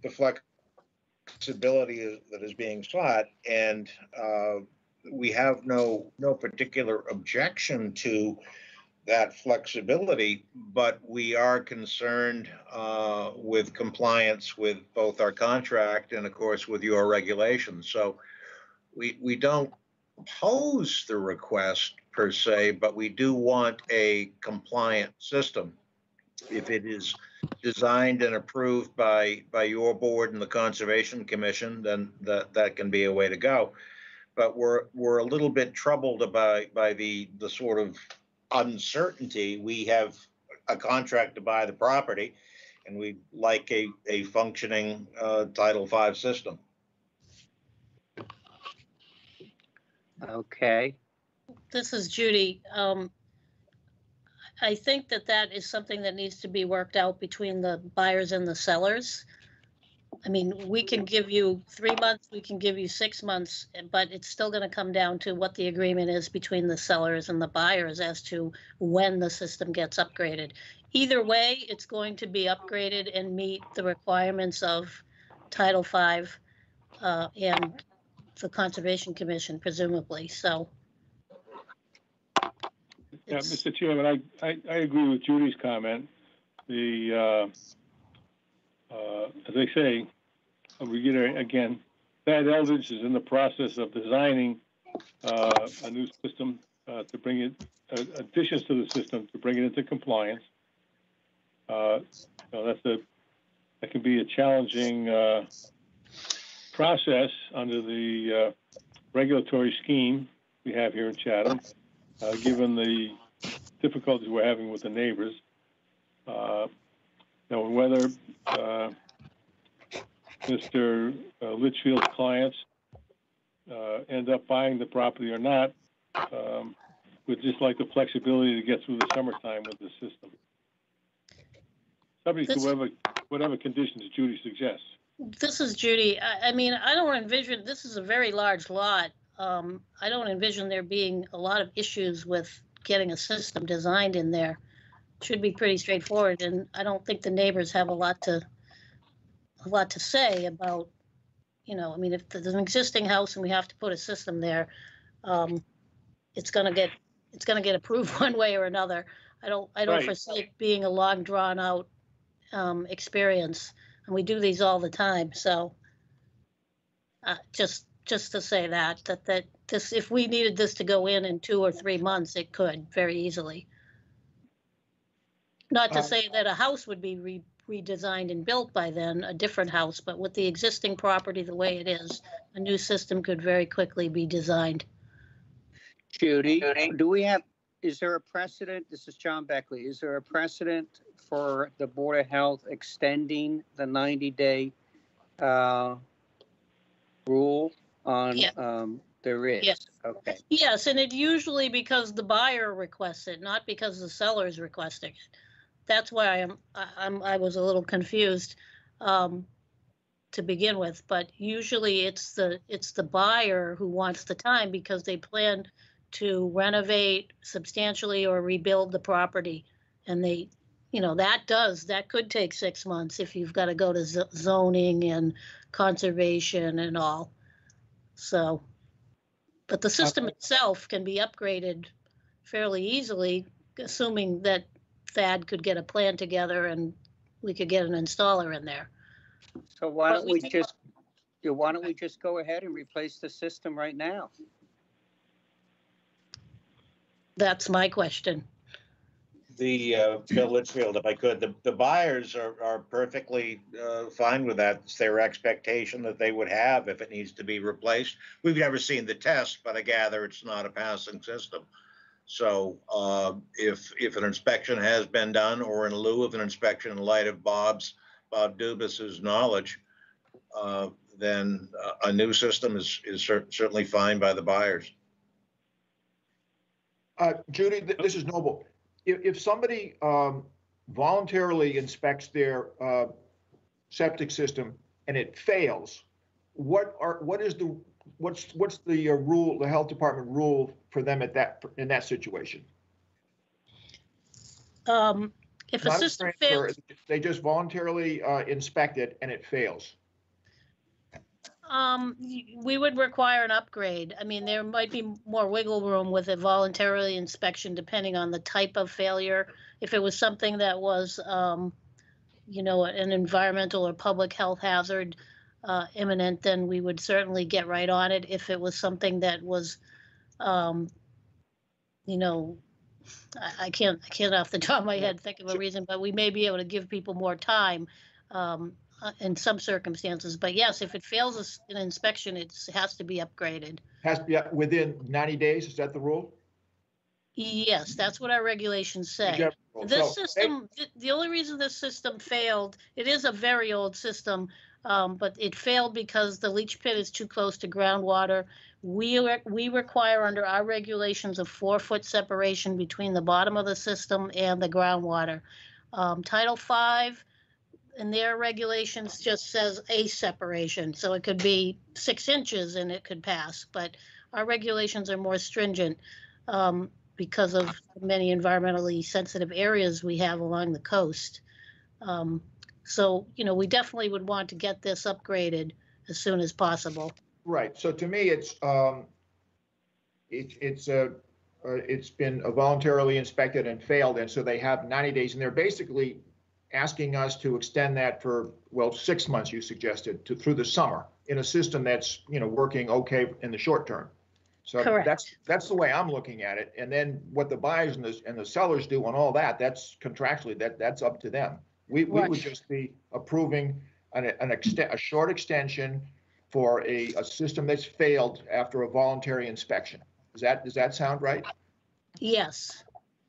the flexibility that is being sought, and uh, we have no, no particular objection to that flexibility, but we are concerned uh, with compliance with both our contract and, of course, with your regulations. So we, we don't oppose the request per se, but we do want a compliant system. If it is designed and approved by, by your board and the Conservation Commission, then that, that can be a way to go. But we're, we're a little bit troubled by, by the, the sort of uncertainty. We have a contract to buy the property and we'd like a, a functioning, uh, Title V system. Okay, This is Judy. Um, I think that that is something that needs to be worked out between the buyers and the sellers. I mean, we can give you three months, we can give you six months, but it's still gonna come down to what the agreement is between the sellers and the buyers as to when the system gets upgraded. Either way, it's going to be upgraded and meet the requirements of Title V uh, and the Conservation Commission presumably, so. Yeah, Mr. Chairman, I, I, I agree with Judy's comment. The, uh, uh, as I say, I'll reiterate again, Thad Eldridge is in the process of designing, uh, a new system, uh, to bring it, uh, additions to the system to bring it into compliance. Uh, know, that's a, that can be a challenging, uh, process under the, uh, regulatory scheme we have here in Chatham uh, given the difficulties we're having with the neighbors. Uh, know, whether, Mr. uh, Litchfield's clients, uh, end up buying the property or not, um, would just like the flexibility to get through the summertime with the system. Subject to This- whatever, whatever conditions Judy suggests. This is Judy. I, I mean, I don't envision, this is a very large lot. Um, I don't envision there being a lot of issues with getting a system designed in there. Should be pretty straightforward, and I don't think the neighbors have a lot to, a lot to say about, you know, I mean, if there's an existing house and we have to put a system there, um, it's gonna get, it's gonna get approved one way or another. I don't, I don't Right. foresee it being a long, drawn-out, um, experience and we do these all the time, so. Uh, just, just to say that, that, that this, if we needed this to go in in two or three months, it could very easily. Not to say that a house would be re- redesigned and built by then, a different house, but with the existing property the way it is, a new system could very quickly be designed. Judy, do we have, is there a precedent? This is John Beckley. Is there a precedent for the Board of Health extending the ninety-day, uh, rule on, Yeah. um, there is? Yes. Okay, Yes, and it usually because the buyer requests it, not because the seller is requesting it. That's why I'm, I- I'm, I was a little confused, um, to begin with, but usually it's the, it's the buyer who wants the time because they plan to renovate substantially or rebuild the property. And they, you know, that does, that could take six months if you've got to go to zo- zoning and conservation and all. So. But the system itself can be upgraded fairly easily, assuming that Thad could get a plan together and we could get an installer in there. So why don't we we just, yeah, why don't we just go ahead and replace the system right now? That's my question. The, uh, Bill Litchfield, if I could, the, the buyers are, are perfectly, uh, fine with that. It's their expectation that they would have if it needs to be replaced. We've never seen the test, but I gather it's not a passing system. So, uh, if, if an inspection has been done or in lieu of an inspection in light of Bob's, Bob Dubus's knowledge, uh, then a, a new system is, is cer- certainly fine by the buyers. Uh, Judy, th- this is Noble. If, if somebody, um, voluntarily inspects their, uh, septic system and it fails, what are, what is the, what's, what's the uh, rule, the health department rule for them at that, in that situation? Um, if a system fails, They just voluntarily, uh, inspect it and it fails. um, we would require an upgrade. I mean, there might be more wiggle room with a voluntarily inspection depending on the type of failure. If it was something that was, um, you know, an environmental or public health hazard uh, imminent, then we would certainly get right on it. If it was something that was, um, you know, I, I can't, I can't off the top of my head think of a reason, but we may be able to give people more time um, uh, in some circumstances. But yes, if it fails us an inspection, it has to be upgraded. Has to be uh, within ninety days, is that the rule? Yes, that's what our regulations say. This So, system, th- the only reason this system failed, it is a very old system, um, but it failed because the leach pit is too close to groundwater. We, re- we require under our regulations a four-foot separation between the bottom of the system and the groundwater. Um, Title V in their regulations just says a separation, so it could be six inches and it could pass, but our regulations are more stringent. Um, because of many environmentally sensitive areas we have along the coast. Um, so, you know, we definitely would want to get this upgraded as soon as possible. Right, so to me, it's, um, it, it's a, uh, it's been voluntarily inspected and failed, and so they have ninety days, and they're basically asking us to extend that for, well, six months, you suggested, to, through the summer, in a system that's, you know, working okay in the short term. So Correct. that's, that's the way I'm looking at it, and then what the buyers and the, and the sellers do on all that, that's contractually, that, that's up to them. We, we would just be approving an, an extent, a short extension for a, a system that's failed after a voluntary inspection. Does that, does that sound right? Yes.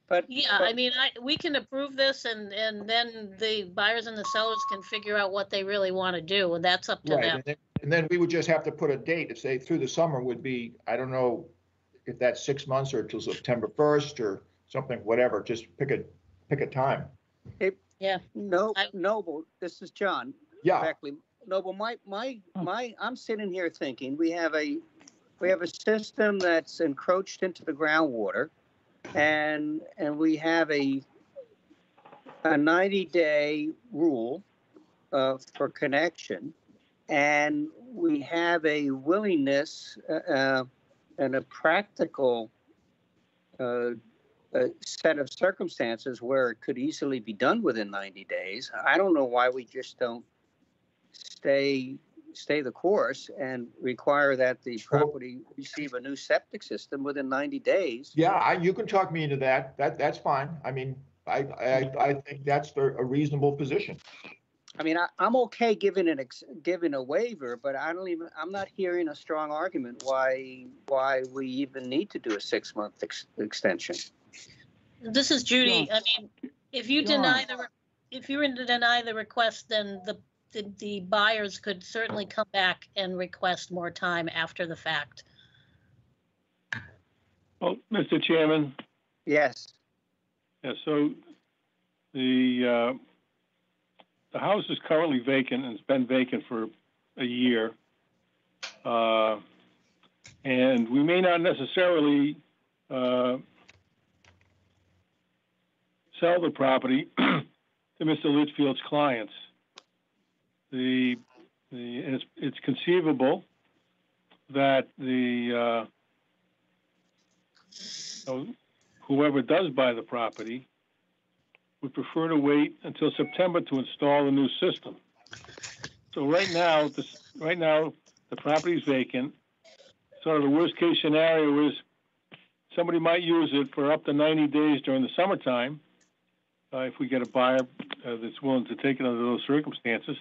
But Yeah, I mean, I, we can approve this and, and then the buyers and the sellers can figure out what they really want to do, and that's up to Right, them. and then, and then we would just have to put a date, if say through the summer would be, I don't know if that's six months or till September first or something, whatever, just pick a, pick a time. No, I- Noble, this is John. Yeah, Beckley. Noble, my, my, my, I'm sitting here thinking, we have a, we have a system that's encroached into the groundwater. And, and we have a, a ninety day rule, uh, for connection. And we have a willingness, uh, uh, and a practical, uh, uh, set of circumstances where it could easily be done within 90 days. I don't know why we just don't stay, stay the course and require that the property receive a new septic system within 90 days. yeah, I, you can talk me into that, that, that's fine. I mean, I, I, I think that's the- a reasonable position. I mean, I, I'm okay giving an, ex- giving a waiver, but I don't even, I'm not hearing a strong argument why, why we even need to do a six-month ex- extension. This is Judy. I mean, if you deny the, re- if you were to deny the request, then the, the, the buyers could certainly come back and request more time after the fact. Well, Mr. Chairman, Yes, yeah, so the, uh, the house is currently vacant and it's been vacant for a year. Uh, and we may not necessarily, uh, sell the property to Mr. Litchfield's clients. The, the, it's, it's conceivable that the, uh, whoever does buy the property would prefer to wait until September to install the new system. So right now, this, right now, the property is vacant. Sort of the worst case scenario is somebody might use it for up to ninety days during the summertime. Uh, if we get a buyer, uh, that's willing to take it under those circumstances.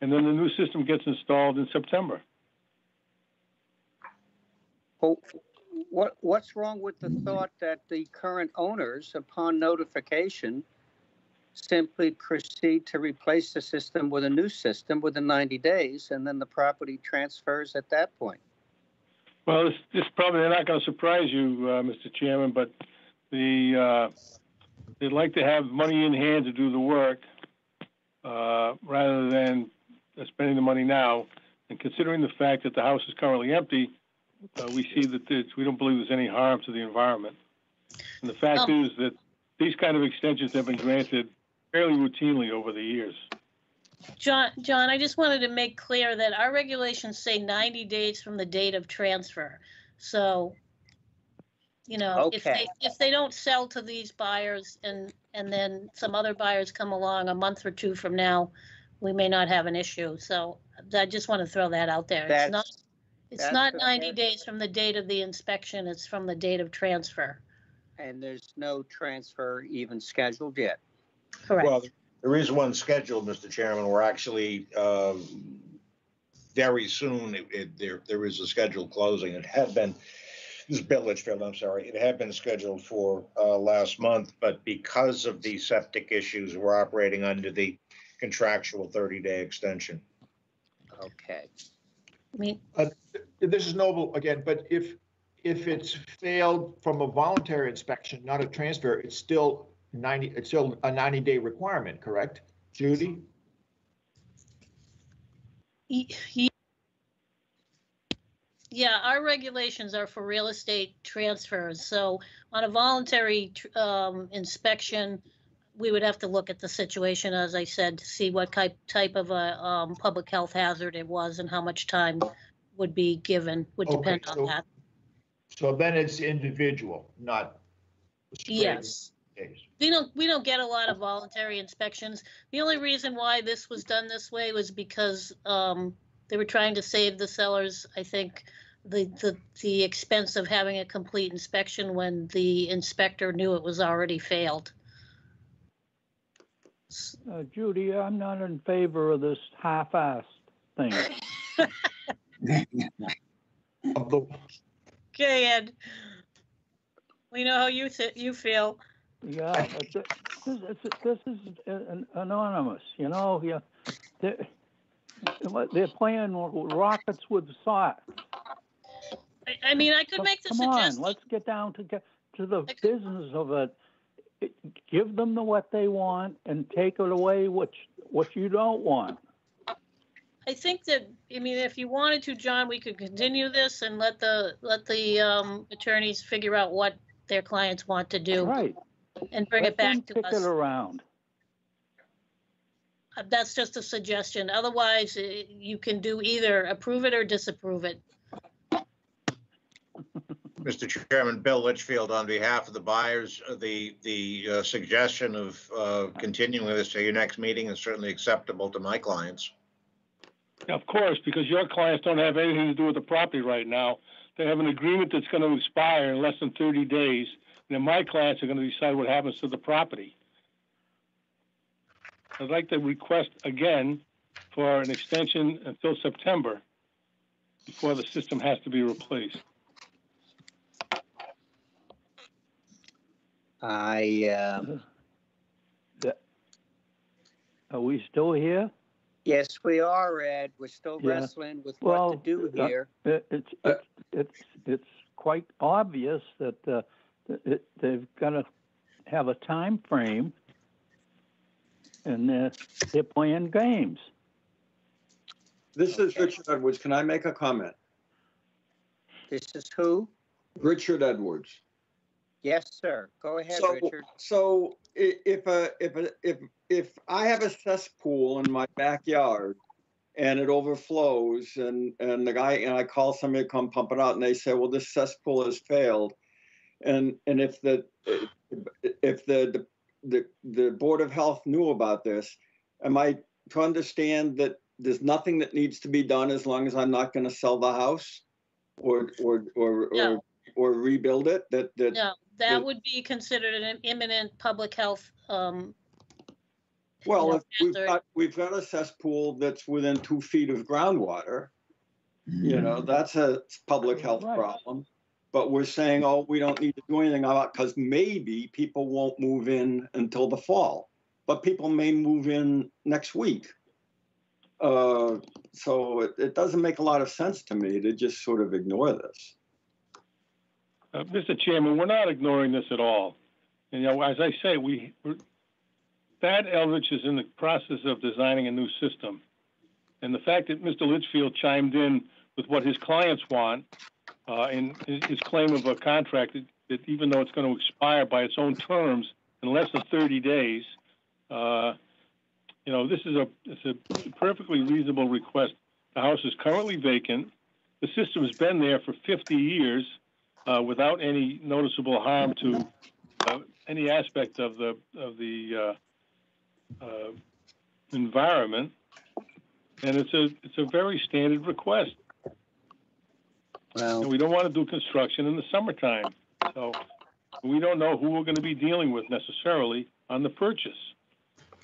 And then the new system gets installed in September. Well, what, what's wrong with the thought that the current owners, upon notification, simply proceed to replace the system with a new system within 90 days, and then the property transfers at that point? Well, this, this probably not going to surprise you, uh, Mr. Chairman, but the, uh, they'd like to have money in hand to do the work, uh, rather than spending the money now. And considering the fact that the house is currently empty, uh, we see that we don't believe there's any harm to the environment. And the fact Um. is that these kind of extensions have been granted fairly routinely over the years. John, John, I just wanted to make clear that our regulations say 90 days from the date of transfer. So, you know, if Okay. they, if they don't sell to these buyers and, and then some other buyers come along a month or two from now, we may not have an issue. So I just want to throw that out there. It's That's- not, it's that's not the 90 fair- days from the date of the inspection, it's from the date of transfer. And there's no transfer even scheduled yet. Correct. Well, there is one scheduled, Mr. Chairman. We're actually, um, very soon, it, it, there, there is a scheduled closing. It had been, this is Bill Litchfield, I'm sorry. It had been scheduled for, uh, last month, but because of the septic issues, we're operating under the contractual thirty-day extension. Okay. I mean, This is Noble again, but if, if it's failed from a voluntary inspection, not a transfer, it's still 90, it's still a 90-day requirement, correct? Judy? Y- y- Yeah, our regulations are for real estate transfers, so on a voluntary um, inspection, we would have to look at the situation, as I said, to see what type, type of a um, public health hazard it was and how much time would be given, would Okay, depend on so- that. So then it's individual, not. Yes. We don't, we don't get a lot of voluntary inspections. The only reason why this was done this way was because um, they were trying to save the sellers, I think, the, the, the expense of having a complete inspection when the inspector knew it was already failed. Uh, Judy, I'm not in favor of this half-assed thing. Okay, Ed. We know how you, thi- you feel. Yeah, this, this, this is an- anonymous, you know, yeah. They're, they're playing rockets with socks. I, I mean, I could Come- make the Come on, let's get down to, get to the could- business of it. It- Give them the what they want and take it away what, you- what you don't want. I think that, I mean, if you wanted to, John, we could continue this and let the, let the um, attorneys figure out what their clients want to do Right. and bring Let it back to Kick it us. around. Uh, That's just a suggestion. Otherwise, eh, you can do either approve it or disapprove it. Mr. Chairman, Bill Litchfield, on behalf of the buyers, uh, the, the uh, suggestion of, uh, continuing this to your next meeting is certainly acceptable to my clients. Of course, because your clients don't have anything to do with the property right now. They have an agreement that's going to expire in less than 30 days, and then my clients are going to decide what happens to the property. I'd like to request again for an extension until September before the system has to be replaced. I, um, Are we still here? yes, we are, Ed. We're still Yeah. wrestling with Well, what to do uh, here. It, it's, it's, it's, it's quite obvious that, uh, it- they've got to have a time frame, and they're, they're playing games. This is Richard Edwards. Can I make a comment? This is who? Richard Edwards. Yes, sir. Go ahead, So, Richard. so if a, if a, if, if I have a cesspool in my backyard and it overflows and, and the guy, and I call somebody to come pump it out and they say, well, this cesspool has failed. And, and if the, if the, the, the Board of Health knew about this. Am I to understand that there's nothing that needs to be done as long as I'm not gonna sell the house? Or, or, or, or, No. or rebuild it, that, that, No, that the- would be considered an imminent public health, um, well, if we've hazard. got, we've got a cesspool that's within two feet of groundwater. You know, that's a public health Right. problem. But we're saying, oh, we don't need to do anything about, because maybe people won't move in until the fall. But people may move in next week. Uh, so it, it doesn't make a lot of sense to me to just sort of ignore this. Uh, Mr. Chairman, we're not ignoring this at all. And, you know, as I say, we, Thad Eldridge is in the process of designing a new system. And the fact that Mr. Litchfield chimed in with what his clients want, uh, in his, claim of a contract that, that even though it's going to expire by its own terms in less than thirty days, uh, you know, this is a, it's a perfectly reasonable request. The house is currently vacant. The system's been there for fifty years uh, without any noticeable harm to uh, any aspect of the of the uh, uh, environment, and it's a it's a very standard request. And Well, we don't want to do construction in the summertime, so we don't know who we're going to be dealing with necessarily on the purchase.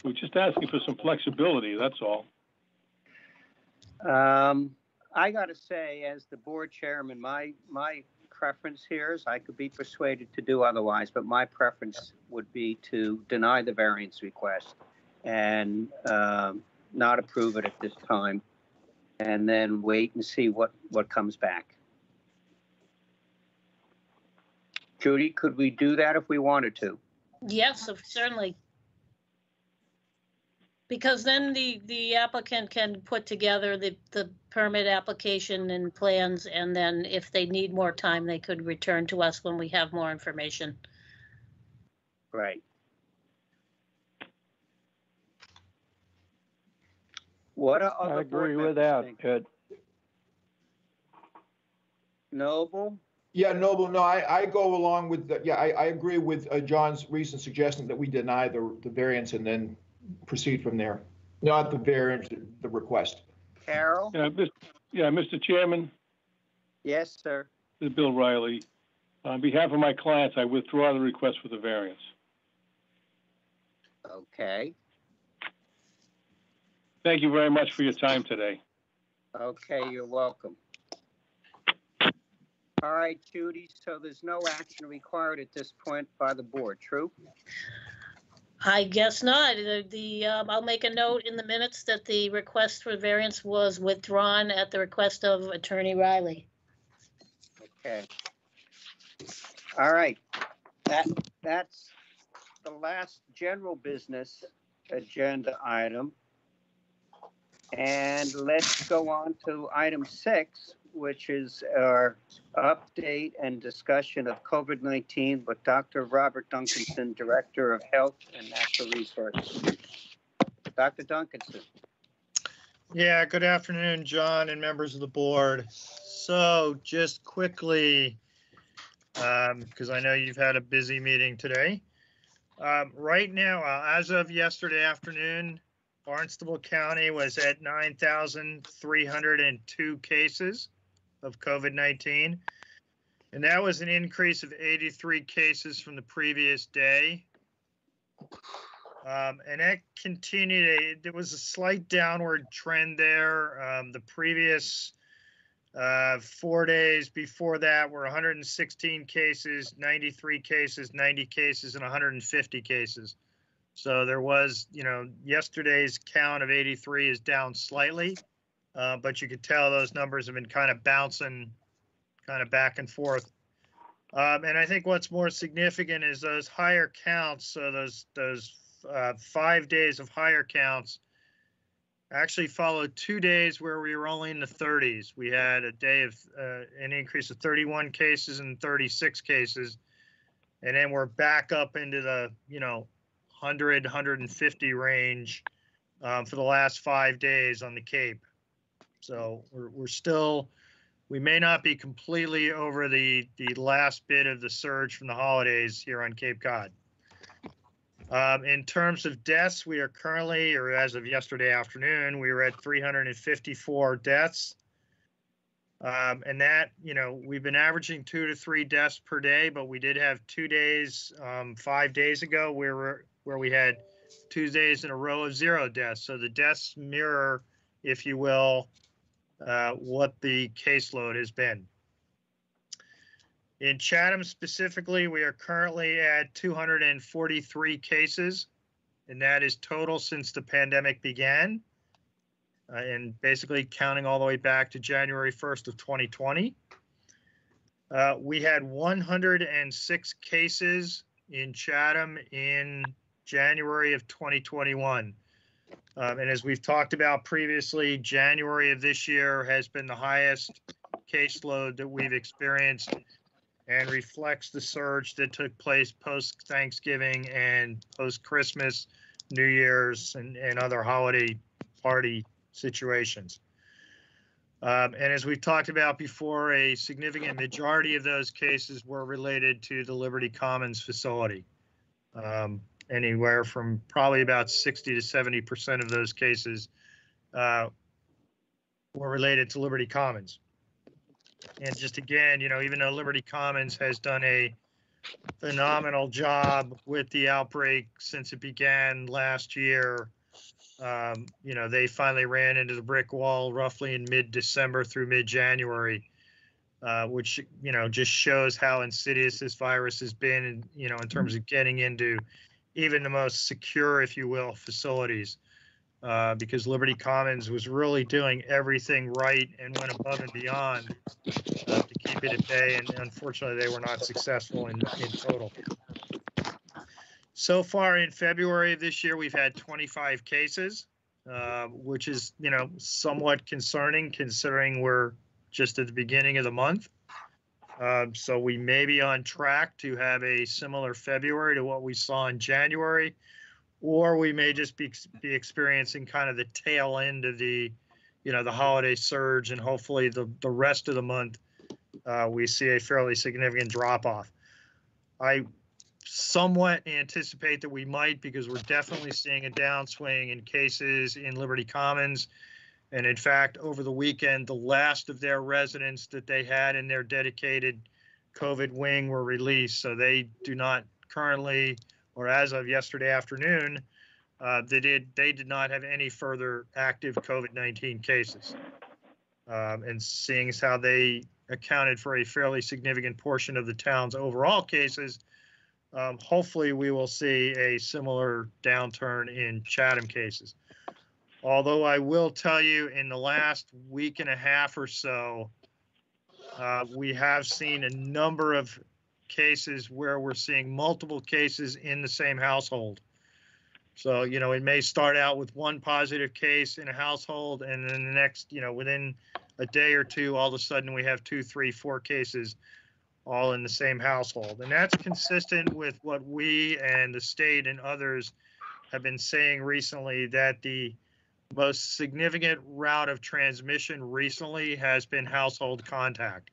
We're just asking for some flexibility. That's all. um, I gotta say, as the board chairman, my, my preference here is I could be persuaded to do otherwise, but my preference would be to deny the variance request and, um, not approve it at this time, and then wait and see what, what comes back. Judy, could we do that if we wanted to? yes, certainly. Because then the, the applicant can put together the, the permit application and plans, and then if they need more time, they could return to us when we have more information. Right. What are other I board agree with members that, think? Ed. Noble? Yeah, Noble, no, I, I go along with, the- yeah, I, I agree with uh, John's recent suggestion that we deny the, the variance and then proceed from there. Not the variance, the request. Carol? Yeah, Mis- yeah, Mr. Chairman, Yes, sir. this is Bill Riley. On behalf of my clients, I withdraw the request for the variance. Okay. Thank you very much for your time today. Okay, you're welcome. All right, Judy, so there's no action required at this point by the board, true? I guess not. The, the, um, I'll make a note in the minutes that the request for variance was withdrawn at the request of Attorney Riley. Okay. All right, that, that's the last general business agenda item. And let's go on to item six, which is our update and discussion of COVID-19 with Dr. Robert Duncanson, Director of Health and Natural Resources. Dr. Duncanson. Yeah, good afternoon, John and members of the board. So just quickly, because I know you've had a busy meeting today. Um, Right now, uh, as of yesterday afternoon, Barnstable County was at 9,302 cases of COVID-19. And that was an increase of 83 cases from the previous day. Um, and that continued. There was a slight downward trend there. Um, the previous uh, four days before that were 116 cases, 93 cases, 90 cases, and 150 cases. So there was, you know, yesterday's count of 83 is down slightly, uh, but you could tell those numbers have been kind of bouncing, kind of back and forth. Um, and I think what's more significant is those higher counts. So those those uh, five days of higher counts actually followed two days where we were only in the 30s. We had a day of uh, an increase of 31 cases and 36 cases, and then we're back up into the you know 100 150 range um, for the last five days on the Cape. So we're we're still we may not be completely over the the last bit of the surge from the holidays here on Cape Cod. Um, in terms of deaths, we are currently, or as of yesterday afternoon, we were at 354 deaths. Um, and that, you know, we've been averaging two to three deaths per day, but we did have two days, um, five days ago, where we're, where we had two days in a row of zero deaths. So the deaths mirror, if you will, uh, what the caseload has been. In Chatham specifically, we are currently at 243 cases, and that is total since the pandemic began. Uh, and basically counting all the way back to January 1st of 2020. Uh, we had 106 cases in Chatham in January of 2021. Um, and as we've talked about previously, January of this year has been the highest caseload that we've experienced and reflects the surge that took place post Thanksgiving and post Christmas, New Year's, and, and other holiday party situations. Um, and as we've talked about before, a significant majority of those cases were related to the Liberty Commons facility. Um, anywhere from probably about 60 to 70% of those cases uh, were related to Liberty Commons. And just again, you know, even though Liberty Commons has done a phenomenal job with the outbreak since it began last year, um, you know, they finally ran into the brick wall roughly in mid-December through mid-January, uh, which you know just shows how insidious this virus has been, you know, in terms of getting into even the most secure, if you will, facilities. Uh, because Liberty Commons was really doing everything right and went above and beyond uh, to keep it at bay, and unfortunately, they were not successful in, in total. So far in February of this year, we've had 25 cases, uh, which is, you know, somewhat concerning considering we're just at the beginning of the month. Uh, so we may be on track to have a similar February to what we saw in January, or we may just be, be experiencing kind of the tail end of the, you know, the holiday surge, and hopefully the the rest of the month uh, we see a fairly significant drop off. I somewhat anticipate that we might because we're definitely seeing a downswing in cases in Liberty Commons. And in fact, over the weekend, the last of their residents that they had in their dedicated COVID wing were released. So they do not currently, or as of yesterday afternoon, uh, they did they did not have any further active COVID-19 cases. Um, and seeing as how they accounted for a fairly significant portion of the town's overall cases, um, hopefully we will see a similar downturn in Chatham cases. Although I will tell you, in the last week and a half or so, uh, we have seen a number of cases where we're seeing multiple cases in the same household. So, you know, it may start out with one positive case in a household, and then the next, you know, within a day or two, all of a sudden we have two, three, four cases all in the same household. And that's consistent with what we and the state and others have been saying recently that the most significant route of transmission recently has been household contact.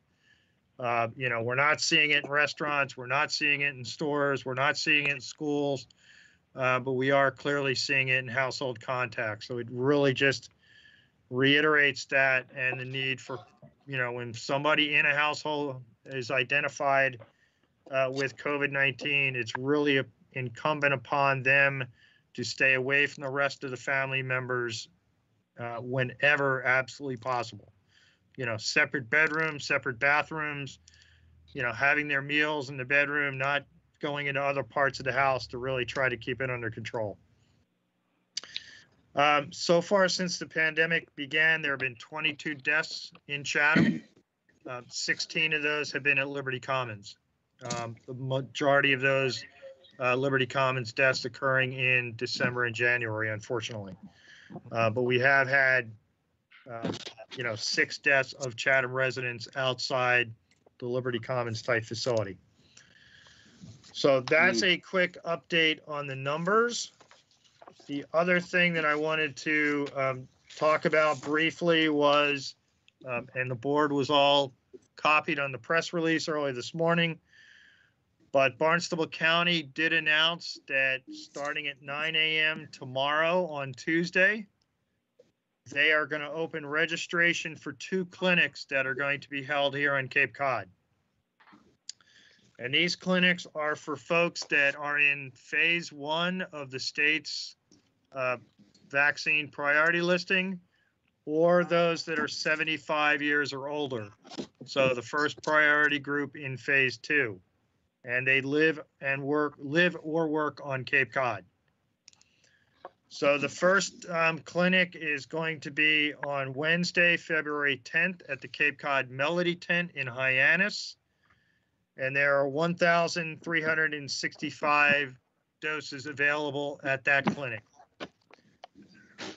Uh, you know, we're not seeing it in restaurants, we're not seeing it in stores, we're not seeing it in schools, uh, but we are clearly seeing it in household contact. So it really just reiterates that and the need for, you know, when somebody in a household is identified uh, with COVID 19, it's really incumbent upon them to stay away from the rest of the family members uh, whenever absolutely possible. You know, separate bedrooms, separate bathrooms, you know, having their meals in the bedroom, not going into other parts of the house to really try to keep it under control. Um, so far, since the pandemic began, there have been 22 deaths in Chatham. Uh, 16 of those have been at Liberty Commons. Um, the majority of those uh, Liberty Commons deaths occurring in December and January, unfortunately. Uh, but we have had, uh, you know, six deaths of Chatham residents outside the Liberty Commons type facility. So that's a quick update on the numbers. The other thing that I wanted to um, talk about briefly was, um, and the board was all copied on the press release early this morning, But Barnstable County did announce that starting at 9 a.m. tomorrow on Tuesday, they are going to open registration for two clinics that are going to be held here on Cape Cod. And these clinics are for folks that are in phase one of the state's uh, vaccine priority listing or those that are 75 years or older. So the first priority group in phase two. And they live and work, live or work on Cape Cod. So the first um, clinic is going to be on Wednesday, February 10th at the Cape Cod Melody Tent in Hyannis. And there are 1,365 doses available at that clinic.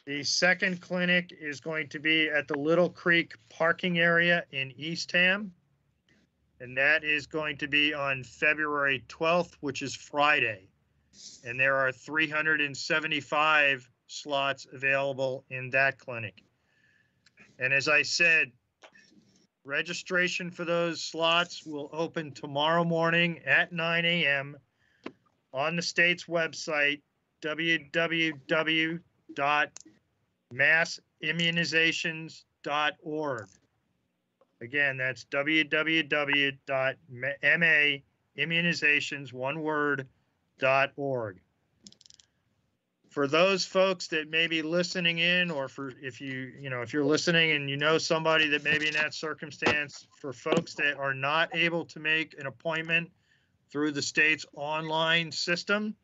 The second clinic is going to be at the Little Creek parking area in Eastham. And that is going to be on February 12th, which is Friday. And there are 375 slots available in that clinic. And as I said, registration for those slots will open tomorrow morning at 9 a.m. on the state's website, www.massimmunizations.org. Again, that's www.maimmunizations, one word, dot org. For those folks that may be listening in, or for if you, you know, if you're listening and you know somebody that may be in that circumstance, for folks that are not able to make an appointment through the state's online system,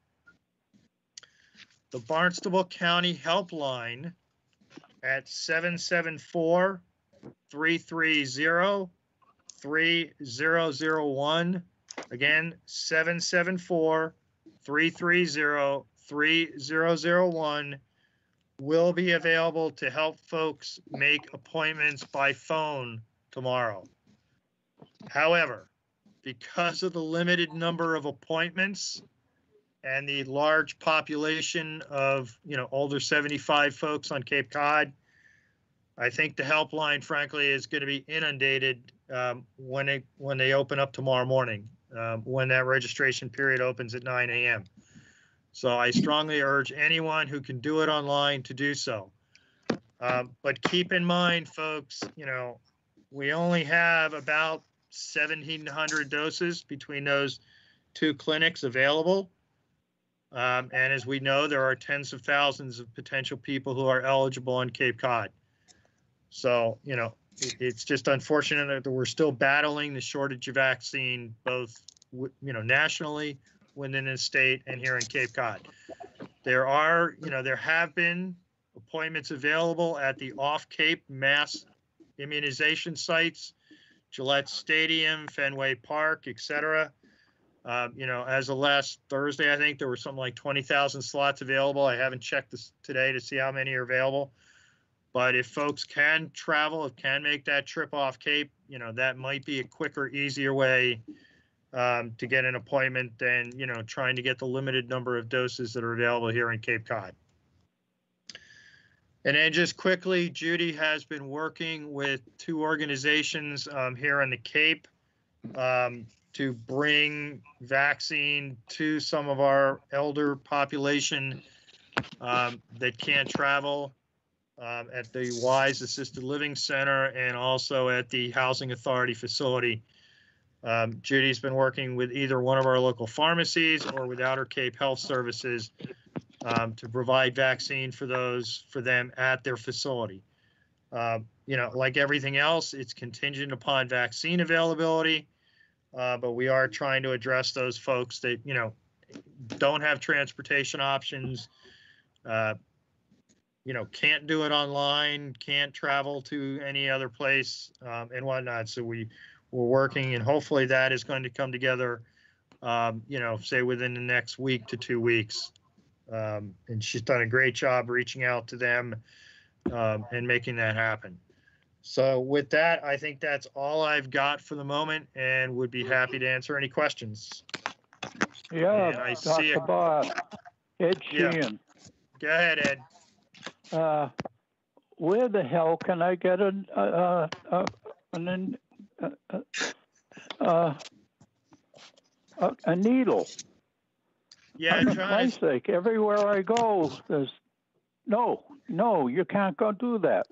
the Barnstable County Helpline at 774 330 3001. Again, 774 330 3001 will be available to help folks make appointments by phone tomorrow. However, because of the limited number of appointments and the large population of, you know, older 75 folks on Cape Cod, I think the helpline, frankly, is going to be inundated um, when they when they open up tomorrow morning, um, when that registration period opens at 9 a.m. So I strongly urge anyone who can do it online to do so. Um, but keep in mind, folks, you know, we only have about 1,700 doses between those two clinics available. Um, and as we know, there are tens of thousands of potential people who are eligible on Cape Cod. So, you know, it, it's just unfortunate that we're still battling the shortage of vaccine, both, you know, nationally, within the state, and here in Cape Cod. There are, you know, there have been appointments available at the off-Cape mass immunization sites, Gillette Stadium, Fenway Park, et cetera. Um, you know, as of last Thursday, I think there were something like 20,000 slots available. I haven't checked this today to see how many are available. But if folks can travel, if can make that trip off Cape, you know, that might be a quicker, easier way um, to get an appointment than, you know, trying to get the limited number of doses that are available here in Cape Cod. And then just quickly, Judy has been working with two organizations um, here on the Cape um, to bring vaccine to some of our elder population um, that can't travel um, at the Wise Assisted Living Center and also at the Housing Authority facility. Um, Judy's been working with either one of our local pharmacies or with Outer Cape Health Services um, to provide vaccine for those for them at their facility. Uh, you know, like everything else, it's contingent upon vaccine availability, uh, but we are trying to address those folks that you know don't have transportation options. Uh, you know, can't do it online, can't travel to any other place, um, and whatnot. So we we're working, and hopefully that is going to come together. Um, you know, say within the next week to two weeks. Um, and she's done a great job reaching out to them um, and making that happen. So with that, I think that's all I've got for the moment, and would be happy to answer any questions. And I Yeah, see Dr. it. Bob, Ed Yeah. Go ahead, Ed. Uh, where the hell can I get an, uh, uh, an, uh, a, a needle. Yeah, For Christ's sake, everywhere I go, there's, no, no, you can't go do that.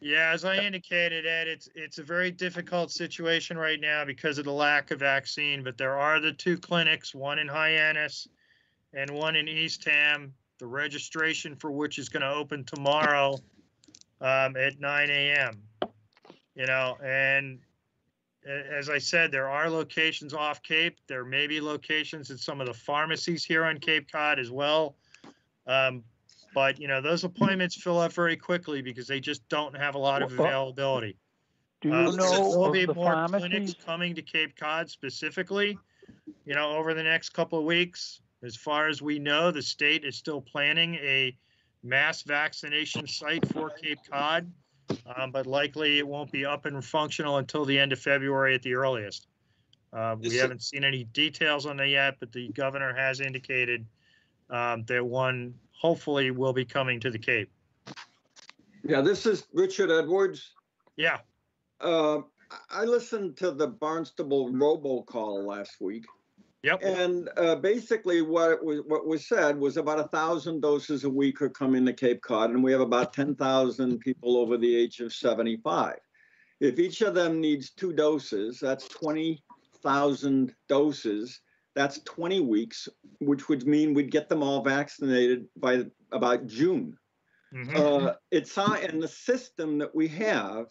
Yeah, as I indicated, Ed, it's it's a very difficult situation right now because of the lack of vaccine. But there are the two clinics, one in Hyannis and one in Eastham. The registration for which is going to open tomorrow um, at 9 a.m. You know, and as I said, there are locations off Cape. There may be locations at some of the pharmacies here on Cape Cod as well. Um, but you know, those appointments fill up very quickly because they just don't have a lot of availability. Do you Uh, there will be the more clinics coming to Cape Cod specifically, you know, over the next couple of weeks. As far as we know, the state is still planning a mass vaccination site for Cape Cod, um, but likely it won't be up and functional until the end of February at the earliest. Uh, we haven't seen any details on that yet, but the governor has indicated um, that one hopefully will be coming to the Cape. Yeah, this is Richard Edwards. Yeah, Uh, I- I listened to the Barnstable robocall last week. Yep. And uh, basically, what was, what was said was about a thousand doses a week are coming to Cape Cod, and we have about ten thousand people over the age of seventy-five. If each of them needs two doses, that's twenty thousand doses. That's twenty weeks, which would mean we'd get them all vaccinated by about June. Mhm. Uh, it's uh, and the system that we have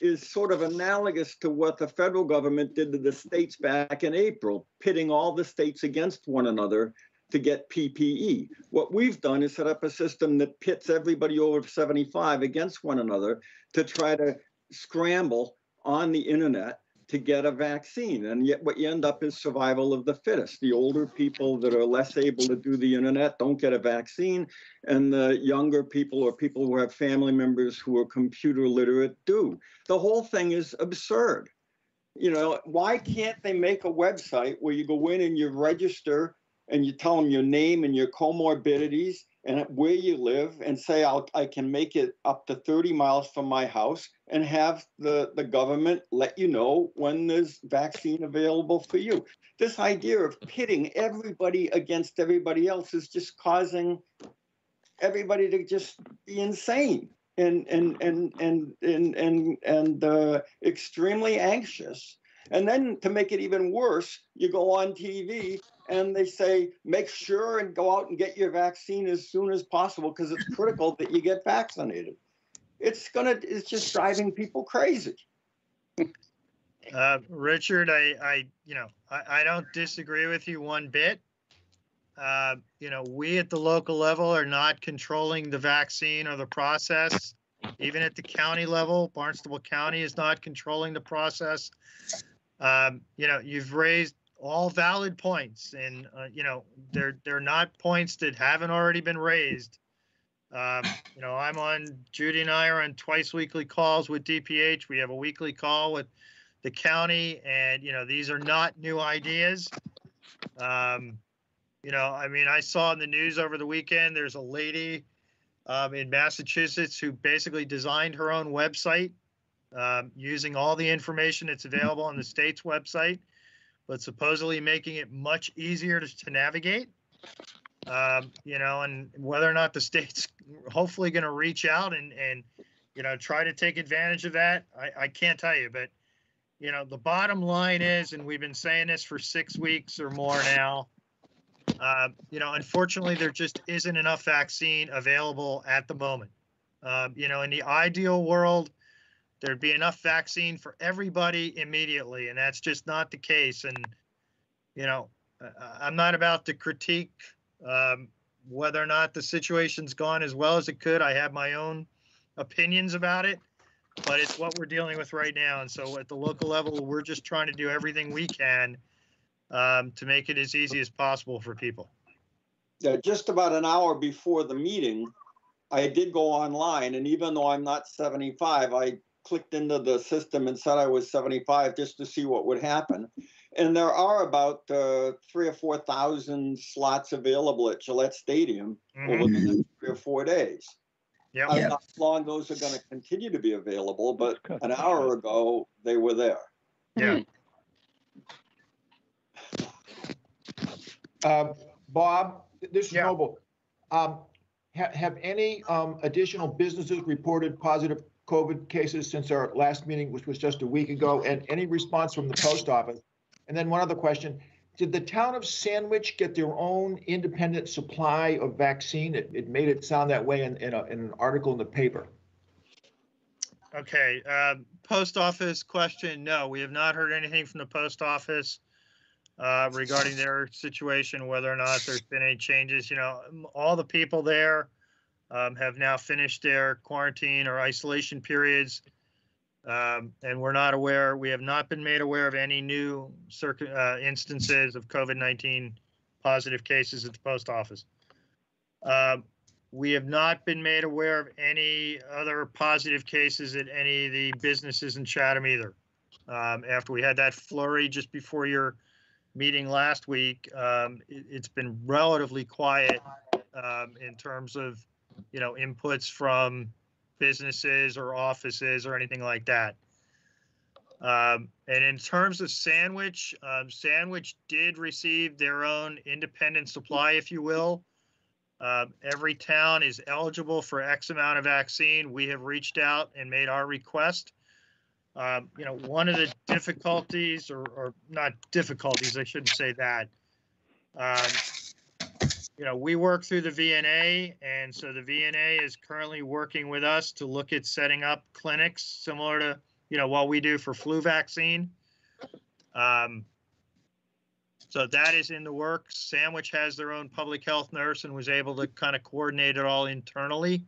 is sort of analogous to what the federal government did to the states back in April, pitting all the states against one another to get PPE. What we've done is set up a system that pits everybody over 75 against one another to try to scramble on the internet to get a vaccine. And yet, what you end up is survival of the fittest. The older people that are less able to do the internet don't get a vaccine and the younger people or people who have family members who are computer literate do. The whole thing is absurd. You know, why can't they make a website where you go in and you register and you tell them your name and your comorbidities and where you live and say I'll, I can make it up to 30 miles from my house and have the, the government let you know when there's vaccine available for you. This idea of pitting everybody against everybody else is just causing everybody to just be insane and and and and and and, and uh, extremely anxious. And then to make it even worse, you go on TV and they say, make sure and go out and get your vaccine as soon as possible because it's critical that you get vaccinated. It's gonna, it's just driving people crazy. Uh, Richard, I, I, you know, I, I don't disagree with you one bit. Uh, you know, we at the local level are not controlling the vaccine or the process. Even at the county level, Barnstable County is not controlling the process. Um, you know, you've raised all valid points and, uh, you know, they're, they're not points that haven't already been raised. Um, you know, I'm on, Judy and I are on twice weekly calls with DPH. We have a weekly call with the county and, you know, these are not new ideas. Um, you know, I mean, I saw in the news over the weekend, there's a lady um, in Massachusetts who basically designed her own website um, using all the information that's available on the state's website, but supposedly making it much easier to, to navigate. Um, you know, and whether or not the state's hopefully going to reach out and, and, you know, try to take advantage of that, I, I can't tell you, but, you know, the bottom line is, and we've been saying this for six weeks or more now, uh, you know, unfortunately, there just isn't enough vaccine available at the moment. Um, you know, in the ideal world, there'd be enough vaccine for everybody immediately, and that's just not the case. And, you know, I'm not about to critique um, whether or not the situation's gone as well as it could. I have my own opinions about it, but it's what we're dealing with right now. And so at the local level, we're just trying to do everything we can um, to make it as easy as possible for people. Yeah, just about an hour before the meeting, I did go online, and even though I'm not 75, I clicked into the system and said I was 75 just to see what would happen. And there are about uh, three or four thousand slots available at Gillette Stadium over the next three or four days. Yep. I don't know how long those are going to continue to be available, but an hour ago they were there. Yeah. Um, Bob, this is Yeah. Noble. Um, have, have any, um, additional businesses reported positive COVID cases since our last meeting, which was just a week ago? And any response from the post office? And then one other question, did the town of Sandwich get their own independent supply of vaccine? It, it made it sound that way in, in a, in an article in the paper. Okay, um, post office question, no, we have not heard anything from the post office uh, regarding their situation, whether or not there's been any changes, you know, all the people there um, have now finished their quarantine or isolation periods. Um, and we're not aware, we have not been made aware of any new circ, uh, instances of COVID-19 positive cases at the post office. Um, we have not been made aware of any other positive cases at any of the businesses in Chatham either. Um, after we had that flurry just before your meeting last week, um, it, it's been relatively quiet um, in terms of, you know, inputs from businesses or offices or anything like that. Um, and in terms of Sandwich, um, Sandwich did receive their own independent supply, if you will. Uh, every town is eligible for X amount of vaccine. We have reached out and made our request. Um, you know, one of the difficulties, or, or not difficulties, I shouldn't say that. You know, we work through the VNA, and so the VNA is currently working with us to look at setting up clinics similar to, you know, what we do for flu vaccine. Um, so that is in the works. Sandwich has their own public health nurse and was able to kind of coordinate it all internally.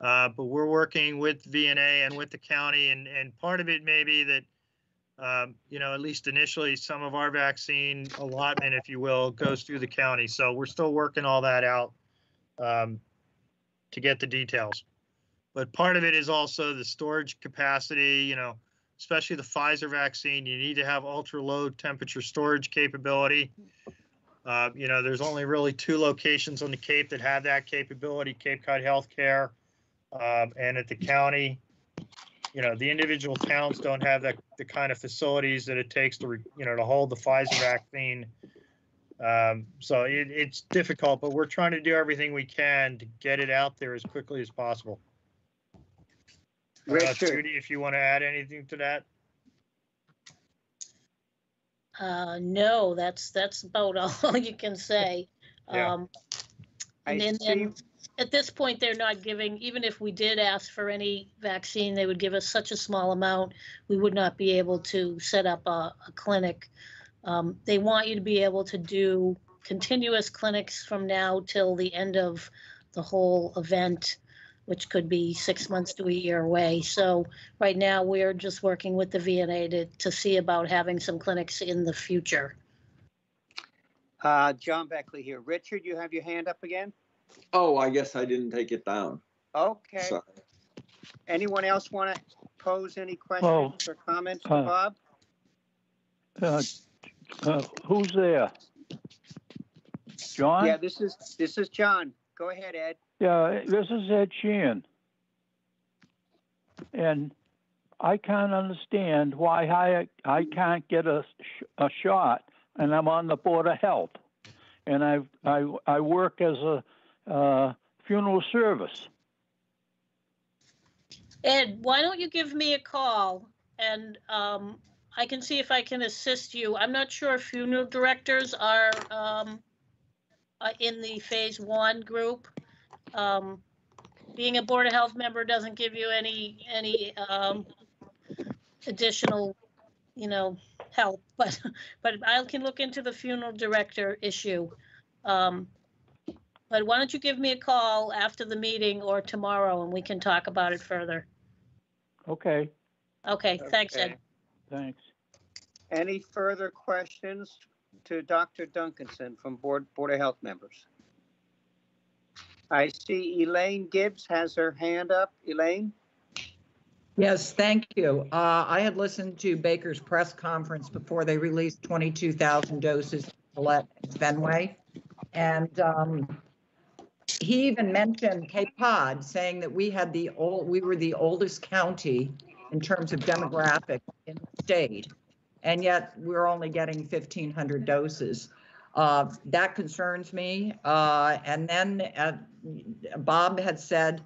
Uh, but we're working with VNA and with the county, and, and part of it may be that, um, you know, at least initially, some of our vaccine allotment, if you will, goes through the county. So we're still working all that out um, to get the details. But part of it is also the storage capacity, you know, especially the Pfizer vaccine, you need to have ultra low temperature storage capability. Uh, you know, there's only really two locations on the Cape that have that capability, Cape Cod Healthcare um, and at the county. You know, the individual towns don't have that, the kind of facilities that it takes to, re- you know, to hold the Pfizer vaccine. Um, so it, it's difficult, but we're trying to do everything we can to get it out there as quickly as possible. Uh, Richard, Judy, if you want to add anything to that? Uh, no, that's, that's about all you can say. Yeah. Um, I And then, see, then, at this point, they're not giving, even if we did ask for any vaccine, they would give us such a small amount, we would not be able to set up a, a clinic. Um, they want you to be able to do continuous clinics from now till the end of the whole event, which could be six months to a year away. So right now, we're just working with the VNA to, to see about having some clinics in the future. uh, John Beckley here. Richard, you have your hand up again? Oh, I guess I didn't take it down. Okay. Sorry. Anyone else want to pose any Well, questions or comments to uh, Bob? Uh, uh, Who's there? John? Yeah, this is, this is John. Go ahead, Ed. Yeah, this is Ed Sheehan. And I can't understand why I, I can't get a, sh- a shot and I'm on the Board of Health. And I, I, I work as a, uh, funeral service. Ed, why don't you give me a call and um, I can see if I can assist you. I'm not sure if funeral directors are um, uh, in the phase one group. Um, being a Board of Health member doesn't give you any, any um, additional, you know, help, but, but I can look into the funeral director issue. Um, But why don't you give me a call after the meeting or tomorrow and we can talk about it further? Okay, Okay, thanks, Okay. Ed. thanks. Any further questions to Dr. Duncanson from Board, Board of Health members? I see Elaine Gibbs has her hand up. Elaine? Yes, thank you. Uh, I had listened to Baker's press conference before they released 22,000 doses to let Fenway. And um, he even mentioned Cape Cod, saying that we had the old, we were the oldest county in terms of demographic in the state. And yet we're only getting 1,500 doses. Uh, That concerns me. Uh, And then uh, Bob had said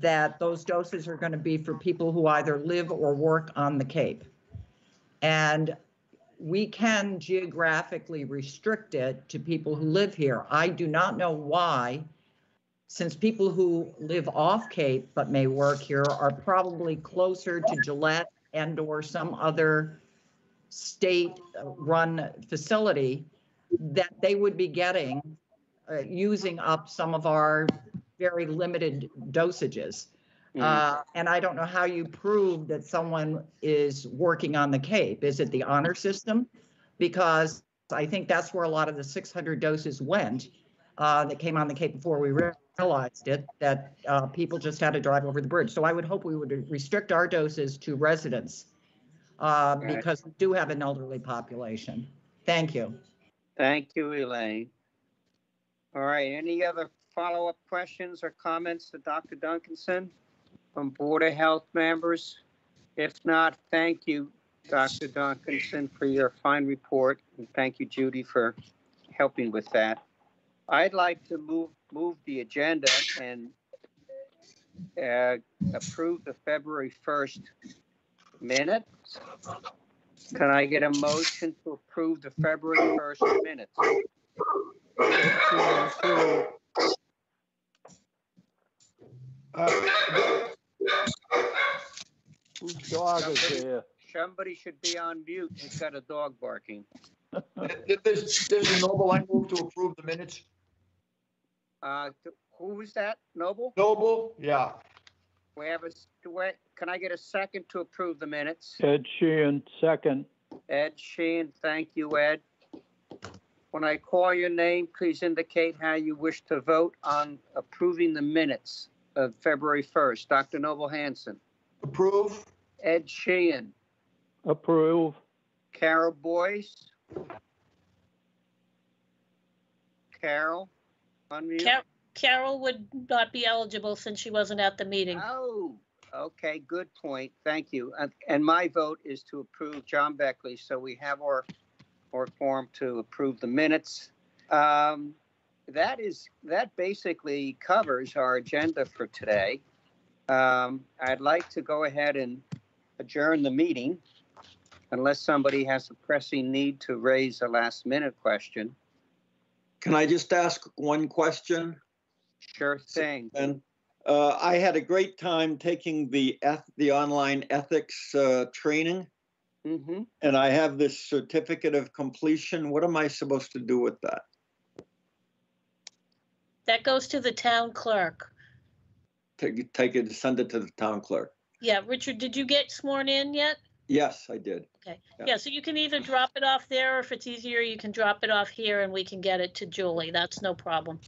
that those doses are going to be for people who either live or work on the Cape. And we can geographically restrict it to people who live here. I do not know why, since people who live off Cape but may work here are probably closer to Gillette and/or some other state-run facility, that they would be getting, uh, using up some of our very limited dosages. Mm. Uh, And I don't know how you prove that someone is working on the Cape. Is it the honor system? Because I think that's where a lot of the 600 doses went uh, that came on the Cape before we realized it, that uh, people just had to drive over the bridge. So I would hope we would restrict our doses to residents uh, Right. because we do have an elderly population. Thank you. Thank you, Elaine. All right, any other follow-up questions or comments to Dr. Duncanson from Board of Health members? If not, thank you, Dr. Duncanson, for your fine report, and thank you, Judy, for helping with that. I'd like to move, move the agenda and uh, approve the February 1st minutes. Can I get a motion to approve the February 1st minutes? Uh, Whose dog is there? Somebody should be on mute. He's got a dog barking. There's, there's a Noble, I move to approve the minutes. Uh, who is that? Noble? Noble, yeah. We have a, do I- can I get a second to approve the minutes? Ed Sheehan, second. Ed Sheehan, thank you, Ed. When I call your name, please indicate how you wish to vote on approving the minutes of February 1st. Dr. Noble Hanson, Approve, Ed Sheehan, Approve. Carol Boyce. Carol, unmute. Car- Carol would not be eligible since she wasn't at the meeting. Oh, okay, good point. Thank you. And- And my vote is to approve John Beckley, so we have our, our form to approve the minutes. Um, That is, that basically covers our agenda for today. Um, I'd like to go ahead and adjourn the meeting unless somebody has a pressing need to raise a last minute question. Can I just ask one question? Sure thing. And uh, I had a great time taking the eth- the online ethics uh, training, hmm and I have this certificate of completion. What am I supposed to do with that? That goes to the town clerk. Take take it, send it to the town clerk. Yeah, Richard, did you get sworn in yet? Yes, I did. Okay, Yeah. yeah, so you can either drop it off there, or if it's easier, you can drop it off here and we can get it to Julie. That's no problem.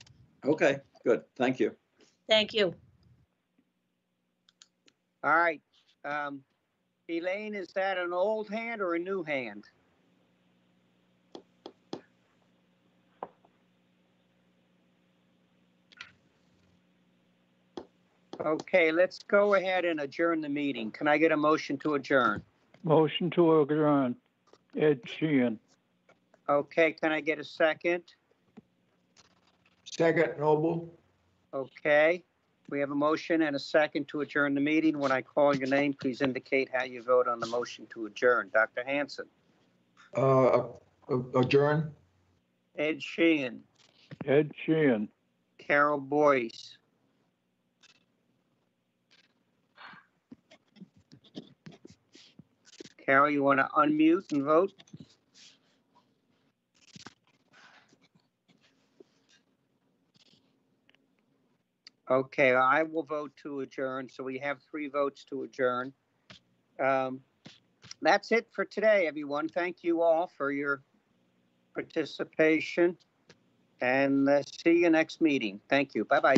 Okay, good. Thank you. Thank you. All right. Um, Elaine, is that an old hand or a new hand? Okay, let's go ahead and adjourn the meeting. Can I get a motion to adjourn? Motion to adjourn. Ed Sheehan. Okay, can I get a second? second, Noble. Okay, we have a motion and a second to adjourn the meeting. When I call your name, please indicate how you vote on the motion to adjourn. Dr. Hanson, Uh, adjourn, Ed Sheehan, Ed Sheehan. Carol Boyce. Carol, you want to unmute and vote? Okay, I will vote to adjourn. So we have three votes to adjourn. Um, That's it for today, everyone. Thank you all for your participation. And uh, see you next meeting. Thank you. Bye-bye.